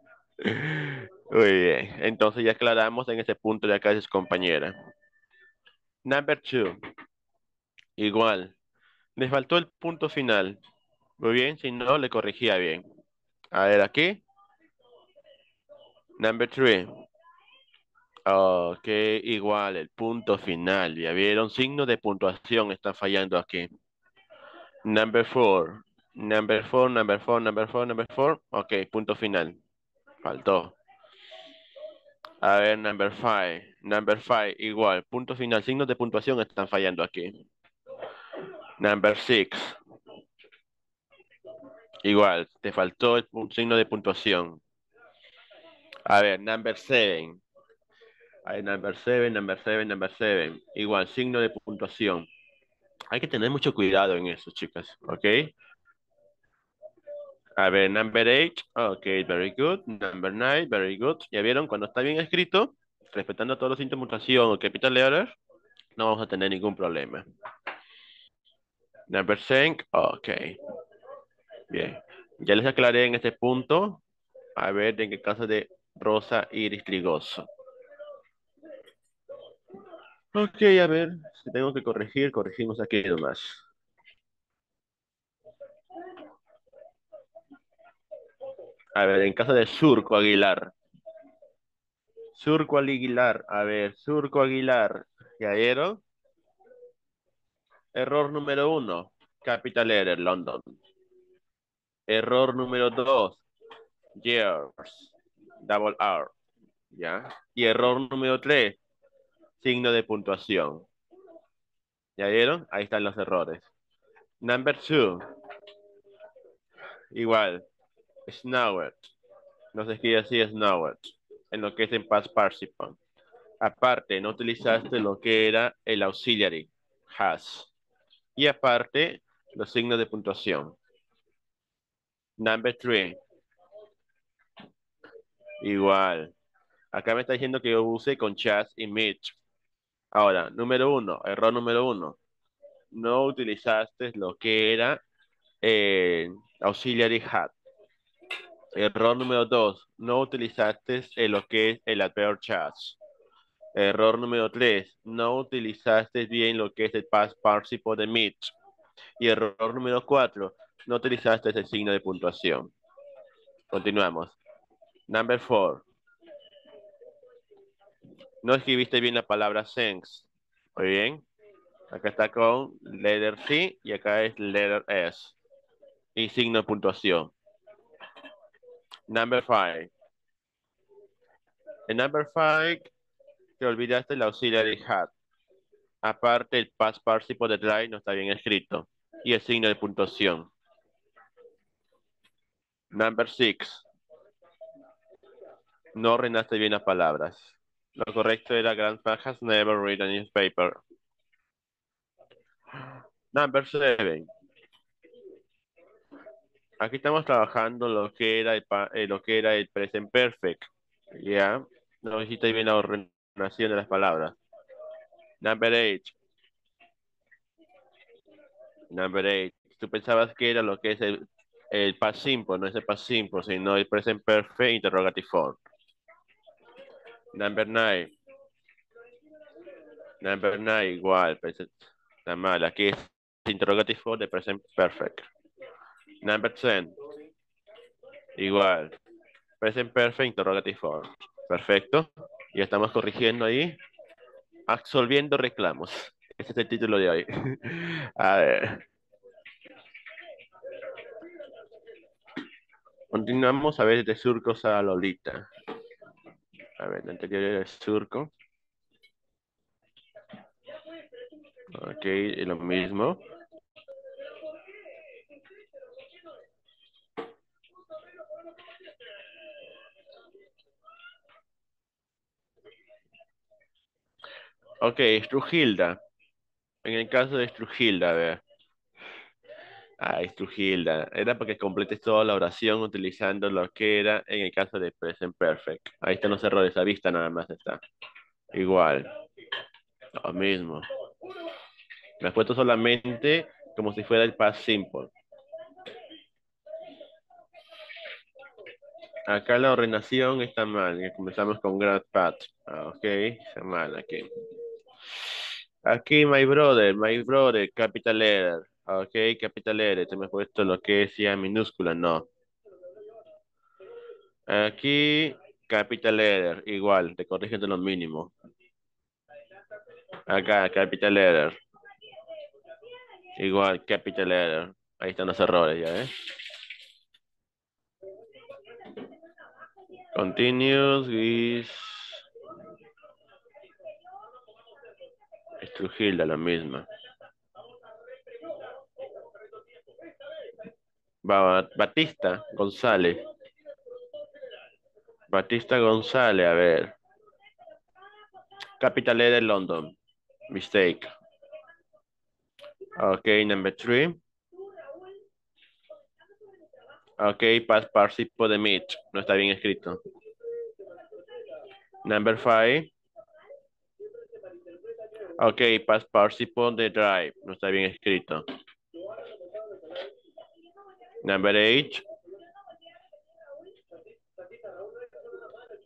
Muy bien, entonces ya aclaramos en ese punto de acá de su compañera. Number two. Igual. Le faltó el punto final. Muy bien, si no, le corregía bien. A ver, aquí. Number three. Ok, igual, el punto final. Ya vieron, signo de puntuación está fallando aquí. Number four. Number four, number four, number four, number four. Ok, punto final. Faltó. A ver, number five. Number five, igual. Punto final. Signos de puntuación están fallando aquí. Number six. Igual, te faltó el signo de puntuación. A ver, number seven. Number seven, number seven, number seven. Igual, signo de puntuación. Hay que tener mucho cuidado en eso, chicas. ¿Ok? A ver, number eight. Ok, very good. Number nine, very good. ¿Ya vieron? Cuando está bien escrito, respetando todos los signos de puntuación o capital letters, no vamos a tener ningún problema. Number 10. Ok. Bien. Ya les aclaré en este punto. A ver, en el caso de Rosa Iris Trigoso. Ok, a ver. Si tengo que corregir, corregimos aquí nomás. A ver, en caso de Surco Aguilar. Surco Aguilar. A ver, Surco Aguilar. ¿Ya vieron? Error número uno. Capital Letter, London. Error número dos. Years. Double R. ¿Ya? Y error número tres. Signo de puntuación. ¿Ya vieron? Ahí están los errores. Number two. Igual. Snowed. No se escribe así, Snowed. En lo que es en past participle. Aparte, no utilizaste lo que era el auxiliary. Has. Y aparte, los signos de puntuación. Number three. Igual. Acá me está diciendo que yo use con chat y Mitch. Ahora, número uno, error número uno. No utilizaste lo que era eh, auxiliary had. Error número dos, no utilizaste lo que es el adverb chat. Error número tres, no utilizaste bien lo que es el past participle de Mitch. Y error número cuatro, no utilizaste el signo de puntuación. Continuamos. Number four. No escribiste bien la palabra sense. Muy bien. Acá está con letter C y acá es letter S. Y signo de puntuación. Number five. En number five, te olvidaste la auxiliary had. Aparte, el past participle de try no está bien escrito. Y el signo de puntuación. Number six. No ordenaste bien las palabras. Lo correcto era Grandpa has never read a newspaper. Number seven. Aquí estamos trabajando lo que era el, eh, lo que era el present perfect. ¿Ya? No hiciste bien la ordenación de las palabras. Number eight. Number eight. Tú pensabas que era lo que es el, el past simple, no es el past simple, sino el present perfect interrogative form. Number nine. Number nine, igual, present- está mal. Aquí es interrogative form de present perfect. Number 10. Igual. Present perfect interrogative form. Perfecto. Y estamos corrigiendo ahí. Absolviendo reclamos. Ese es el título de hoy. A ver. Continuamos a ver de surcos a Lolita. A ver, el anterior era surco. Ok, lo mismo. Ok, Strugilda. En el caso de Strugilda, a ver. Ay, Strugilda. Era para que completes toda la oración utilizando lo que era en el caso de Present Perfect. Ahí están los errores a vista, nada más está. Igual. Lo mismo. Me has solamente como si fuera el past simple. Acá la ordenación está mal. Comenzamos con grandpad. Ah, ok, está mal aquí. Aquí, my brother, my brother, capital letter. Ok, capital letter. Te me he puesto lo que ya minúscula, no. Aquí, capital letter. Igual, te corrigen de lo mínimo. Acá, capital letter. Igual, capital letter. Ahí están los errores, ya ves. Continuous with Trujillo, la misma. Batista González. Batista González, a ver. Capital de London. Mistake. Okay, number three. Okay, past participle de meet. No está bien escrito. Number five. Okay, past participle de drive. No está bien escrito. Number eight.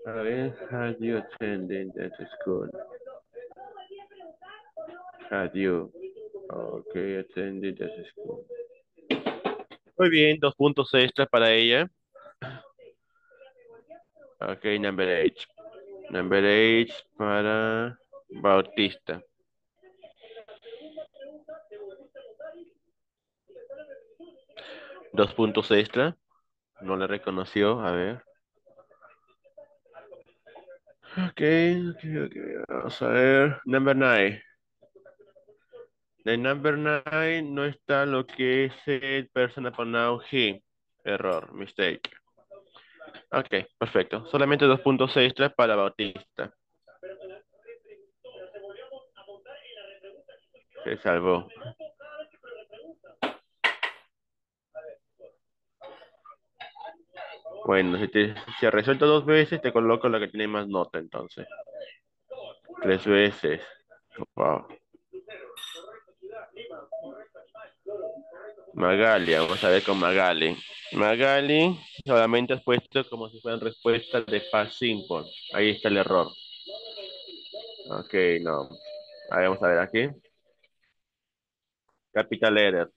Had you attended that school? Had you? Okay, attended that school. Muy bien, dos puntos extras para ella. Ok, number eight. Number eight para Bautista. Dos puntos extra. No le reconoció. A ver. Ok. Vamos a ver. Number nine. En number nine no está lo que es el personal pronoun he. Error, mistake. Ok, perfecto. Solamente dos puntos extras para Bautista. Se salvó. Bueno, si te si ha resuelto dos veces, te coloco la que tiene más nota entonces. Tres veces. Wow. Magali, vamos a ver con Magali. Magali, solamente has puesto como si fueran respuestas de past simple. Ahí está el error. Ok, no. Ahí vamos a ver aquí. Capital letter.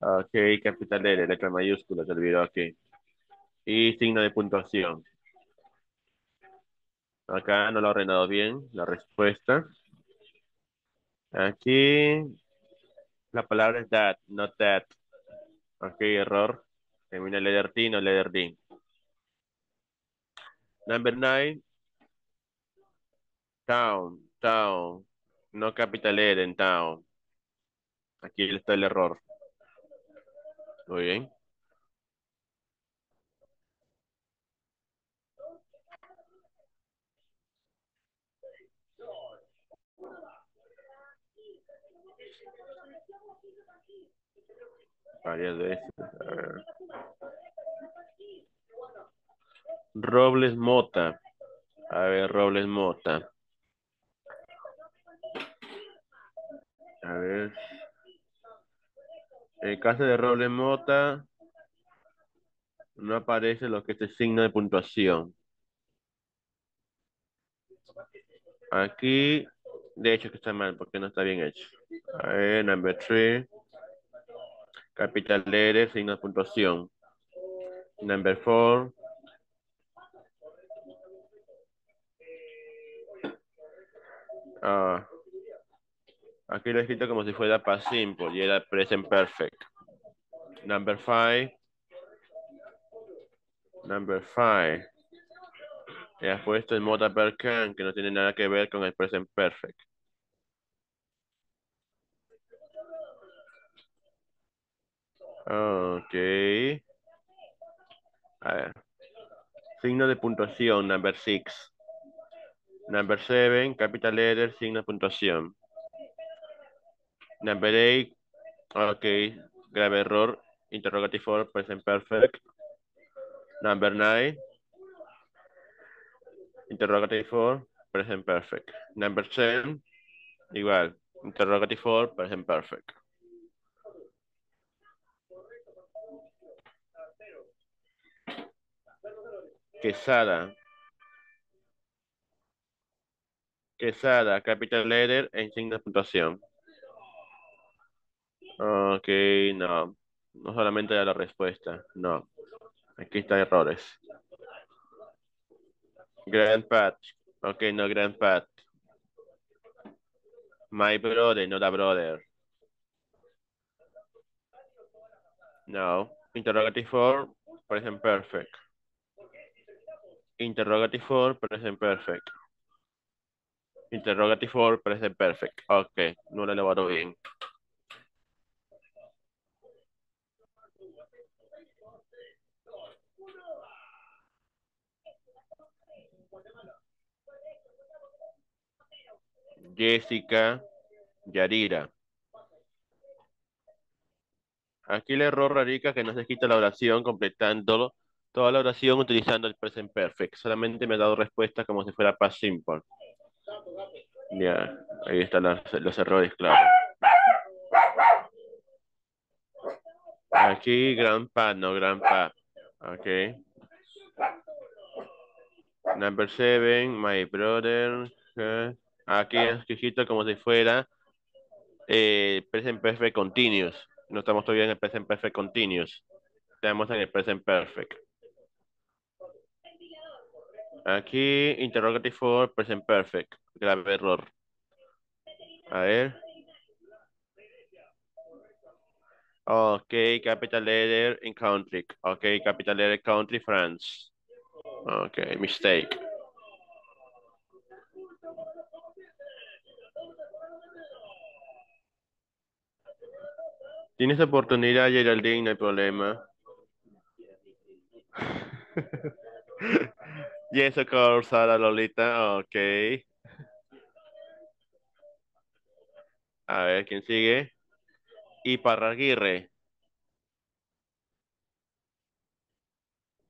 Ok, capital letter, letra mayúscula, te olvidó aquí. Y signo de puntuación. Acá no lo he ordenado bien, la respuesta. Aquí la palabra es that, not that. Ok, error. Termina letter T, no letter D. Number nine. Town, town. No capital letter en town. Aquí está el error. Muy bien. Varias veces. Robles Mota. A ver, Robles Mota. A ver. En el caso de Robles Mota, no aparece lo que es el signo de puntuación. Aquí, de hecho que está mal, porque no está bien hecho. A ver, number three. Capital letter, signo de puntuación. Number four. Ah, aquí lo he escrito como si fuera past simple y era present perfect. Number five. Number five. Ha puesto el moda per can, que no tiene nada que ver con el present perfect. Ok. A ver. Signo de puntuación, number six. Number seven, capital letter, signo de puntuación. Number eight, ok, grave error, interrogative for present perfect. Number nine, interrogative for present perfect. Number ten, igual, interrogative for present perfect. Quesada. Quesada, capital letter en signo de puntuación. Ok, no. No solamente da la respuesta, no. Aquí está errores. Grandpa. Ok, no grandpa. My brother, not a brother. No. Interrogative for present perfect. Interrogative for present perfect. Interrogative for present perfect. Ok, no lo he elevado bien. Jessica, Yarira. Aquí el error radica que no se quita la oración completando toda la oración utilizando el present perfect. Solamente me ha dado respuesta como si fuera past simple. Ya, ahí están los, los errores, claro. Aquí grandpa, no grandpa. Ok. Number seven, my brother. eh, Aquí es escrito como si fuera eh, present perfect continuous. No estamos todavía en el present perfect continuous. Estamos en el present perfect. Aquí, interrogative for present perfect. Grave error. A ver. Ok, capital letter in country. Ok, capital letter country, France. Ok, mistake. Tienes oportunidad, Geraldine, no hay problema. y eso Sara Lolita, ok. A ver, ¿quién sigue? Y Parraguirre.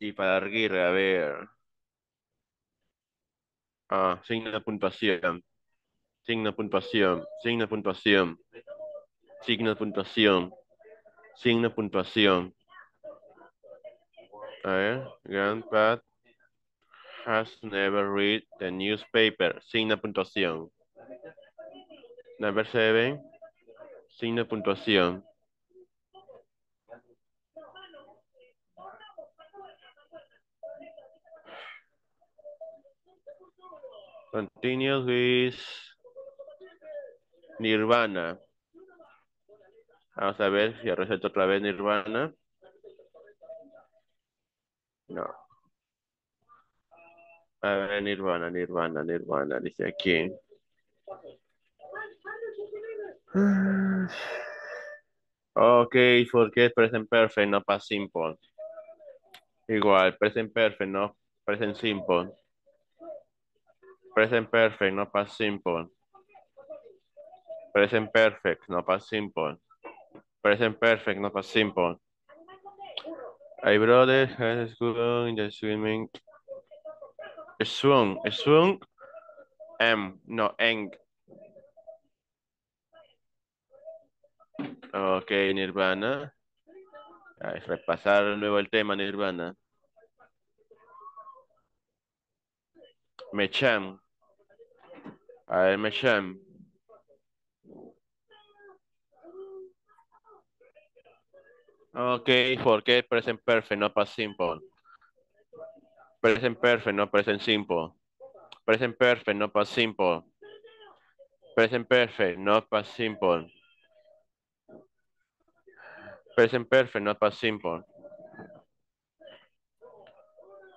Y Parraguirre, a ver. Ah, signo de puntuación. Signo de puntuación. Signo de puntuación. Signo de puntuación. Signo puntuación. A ver, Grandpa has never read the newspaper. Signo de puntuación. Number seven. Signo de puntuación. Continues with Nirvana. Vamos a ver si resuelto otra vez Nirvana. No. A ver, Nirvana, Nirvana, Nirvana, dice aquí. Ok, forget present perfect, no past simple. Igual, present perfect, no present simple. Present perfect, no past simple. Present perfect, no past simple. Present perfect, no past simple. I brother has school in the swimming. Swung, swung, M, no, eng. Ok, Nirvana. A ver, repasar de nuevo el tema, Nirvana. Mecham. A ver, Mecham. Ok, porque present perfect, no past simple. Present perfect, no present simple. Present perfect, no past simple. Present perfect, no past simple. Present perfect, not past simple.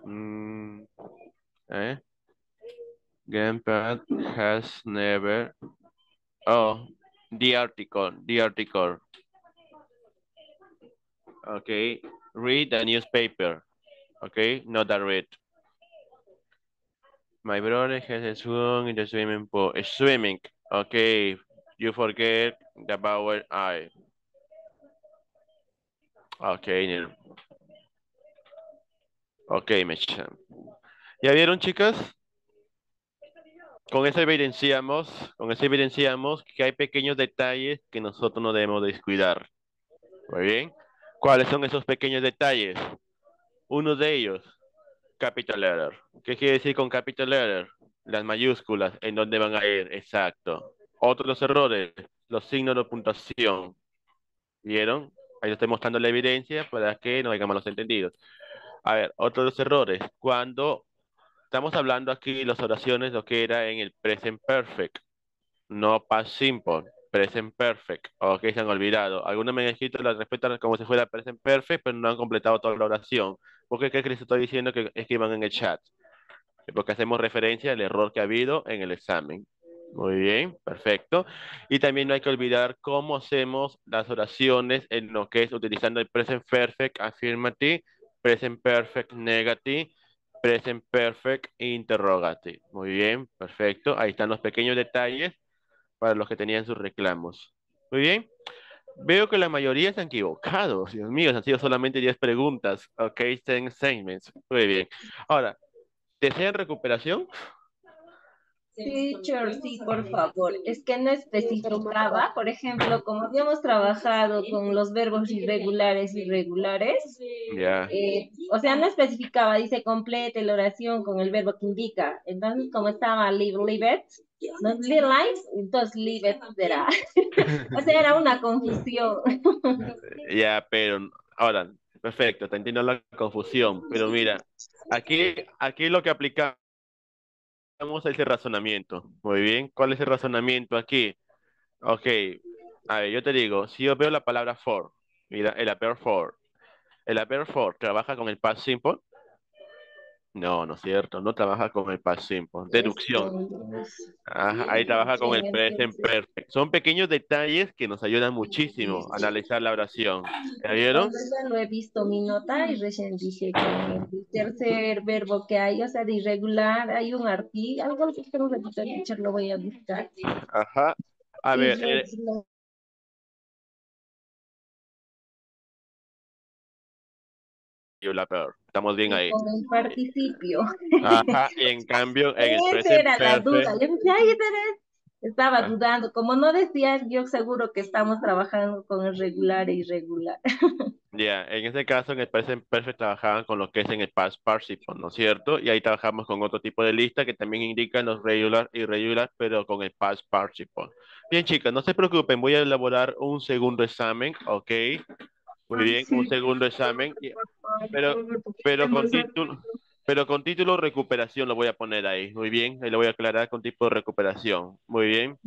Mm, eh? Gamepad has never. Oh, the article, the article. Okay, read the newspaper. Okay, not that read. My brother has swum in the swimming pool. Swimming. Okay, you forget the vowel I. Okay, Nil. Ok. ¿Ya vieron, chicas? Con eso evidenciamos, con eso evidenciamos que hay pequeños detalles que nosotros no debemos descuidar. Muy bien. ¿Cuáles son esos pequeños detalles? Uno de ellos, capital letter. ¿Qué quiere decir con capital letter? Las mayúsculas, ¿en dónde van a ir? Exacto. Otros errores, los signos de puntuación. ¿Vieron? Ahí estoy mostrando la evidencia para que no haya malos entendidos. A ver, otros errores. Cuando estamos hablando aquí las oraciones, lo que era en el present perfect, no past simple, present perfect. Ok, se han olvidado. Algunos me han escrito la respuesta como si fuera present perfect, pero no han completado toda la oración. ¿Por qué? ¿Qué les estoy diciendo que escriban en el chat? Porque hacemos referencia al error que ha habido en el examen. Muy bien, perfecto. Y también no hay que olvidar cómo hacemos las oraciones en lo que es utilizando el present perfect affirmative, present perfect negative, present perfect interrogative. Muy bien, perfecto. Ahí están los pequeños detalles para los que tenían sus reclamos. Muy bien. Veo que la mayoría se han equivocado. Dios mío, han sido solamente 10 preguntas. Ok, 10 statements. Muy bien. Ahora, ¿desean recuperación? Teacher, sí, por favor. Es que no especificaba, por ejemplo, como habíamos trabajado con los verbos irregulares y regulares, Ya. eh, o sea, no especificaba, dice complete la oración con el verbo que indica. Entonces, como estaba leave, leave it, no leave life, entonces it será. o sea, era una confusión. Ya, pero ahora, perfecto, te entiendo la confusión, pero mira, aquí, aquí lo que aplicamos es el razonamiento. Muy bien, ¿cuál es el razonamiento aquí? Ok, a ver, yo te digo, si yo veo la palabra for, mira, el appear for, el appear for trabaja con el past simple. No, no es cierto, no trabaja con el past simple. Deducción. Ajá, ahí trabaja con el present perfect. Son pequeños detalles que nos ayudan muchísimo a analizar la oración. ¿Ya vieron? Ya lo he visto mi nota y recién dije que el tercer verbo que hay, o sea, de irregular, hay un arti, algo que quiero repetir, lo voy a buscar. Ajá. A ver, eh, la peor. Estamos bien ahí. Con el participio. Ajá, y en cambio, en el Esa present era la duda. Yo decía, ay, Estaba Ah. dudando. Como no decía, yo seguro que estamos trabajando con el regular e irregular. ya, en este caso, en el present perfect trabajaban con lo que es en el past participle, ¿no es cierto? Y ahí trabajamos con otro tipo de lista que también indican los regular y irregular, pero con el past participle. Bien, chicas, no se preocupen, voy a elaborar un segundo examen, ¿ok? Muy bien, un segundo examen, pero, pero con título, pero con título recuperación lo voy a poner ahí, muy bien, ahí lo voy a aclarar con tipo de recuperación, muy bien,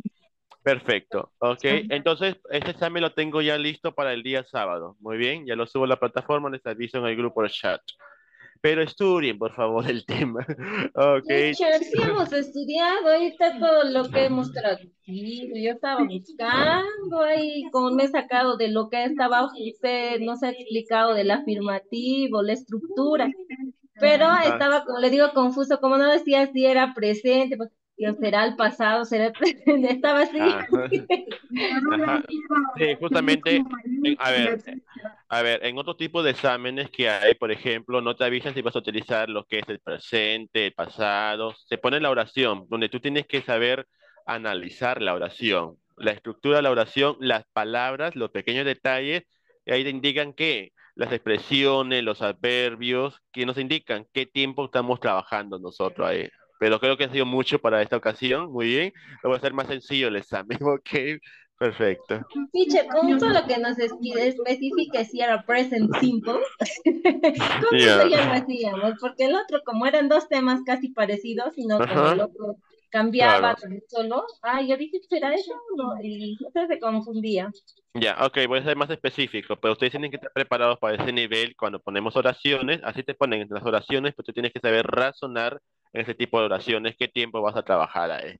perfecto, ok, entonces este examen lo tengo ya listo para el día sábado, muy bien, ya lo subo a la plataforma, les aviso en el grupo de chat. Pero estudien, por favor, el tema. Ok. Teacher, sí hemos estudiado, ahí está todo lo que hemos traducido. Yo estaba buscando ahí, como me he sacado de lo que estaba usted nos ha explicado del afirmativo, la estructura. Pero estaba, como le digo, confuso, como no decía si era presente, pues yo, será el pasado, será el presente, estaba así. Ajá. Ajá. Sí, justamente, en- a ver, a ver, en otro tipo de exámenes que hay, por ejemplo, no te avisan si vas a utilizar lo que es el presente, el pasado, se pone la oración, donde tú tienes que saber analizar la oración, la estructura de la oración, las palabras, los pequeños detalles, y ahí te indican que las expresiones, los adverbios, que nos indican qué tiempo estamos trabajando nosotros ahí. Pero creo que ha sido mucho para esta ocasión, muy bien. Lo voy a hacer más sencillo el examen, ok, perfecto. Teacher, con solo que nos especifique si era present simple, con Ya. eso ya lo hacíamos, porque el otro, como eran dos temas casi parecidos, sino Ajá. el otro cambiaba Claro. solo, ah, yo dije, ¿será eso? No, y usted se confundía. Ya, ok, voy a ser más específico, pero ustedes tienen que estar preparados para ese nivel cuando ponemos oraciones, así te ponen las oraciones, pero tú tienes que saber razonar ese tipo de oraciones, qué tiempo vas a trabajar ahí.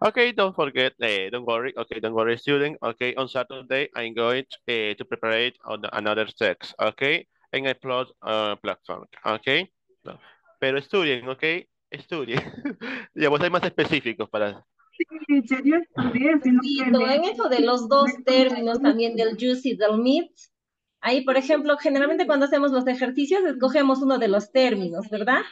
Okay, don't forget, eh, don't worry, okay, don't worry, student, okay, on Saturday I'm going eh, to prepare on another text, okay, en el plot uh, platform, okay, No. pero estudien, okay, estudien, a ser más específicos para, to- me- en eso de los dos términos también del juice y del meat, ahí, por ejemplo, generalmente cuando hacemos los ejercicios escogemos uno de los términos, ¿verdad?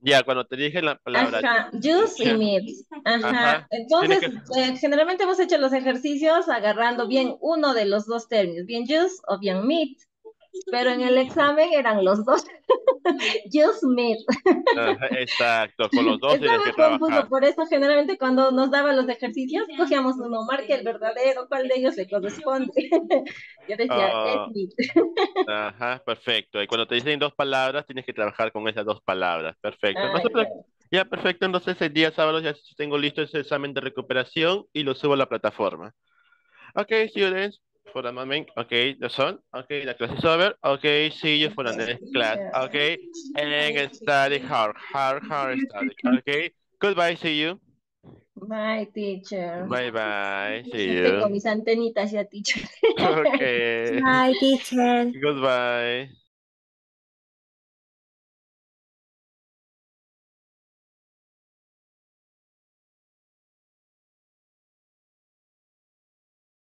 Ya, cuando te dije la palabra, Ajá, juice y meat. Ajá. Ajá. Entonces, eh, generalmente hemos hecho los ejercicios agarrando bien uno de los dos términos, bien juice o bien meat. Pero en el examen eran los dos. Meat. Ajá, exacto, con los dos Estaba que confuso, trabajar. por eso generalmente cuando nos daban los ejercicios, cogíamos uno, marque el verdadero, cuál de ellos le corresponde. Yo decía, es meat. Ajá, perfecto. Y cuando te dicen dos palabras, tienes que trabajar con esas dos palabras. Perfecto. Ah, ya. perfecto. Entonces el día sábado ya tengo listo ese examen de recuperación y lo subo a la plataforma. Okay, students, for the moment. Okay, that's all. Okay, the class is over. Okay, see you for the next class. Okay, and study hard, hard, hard study. Okay, goodbye, see you. Bye, teacher. Bye, bye, see you. mis antenitas ya, teacher. Okay, Bye, teacher. goodbye.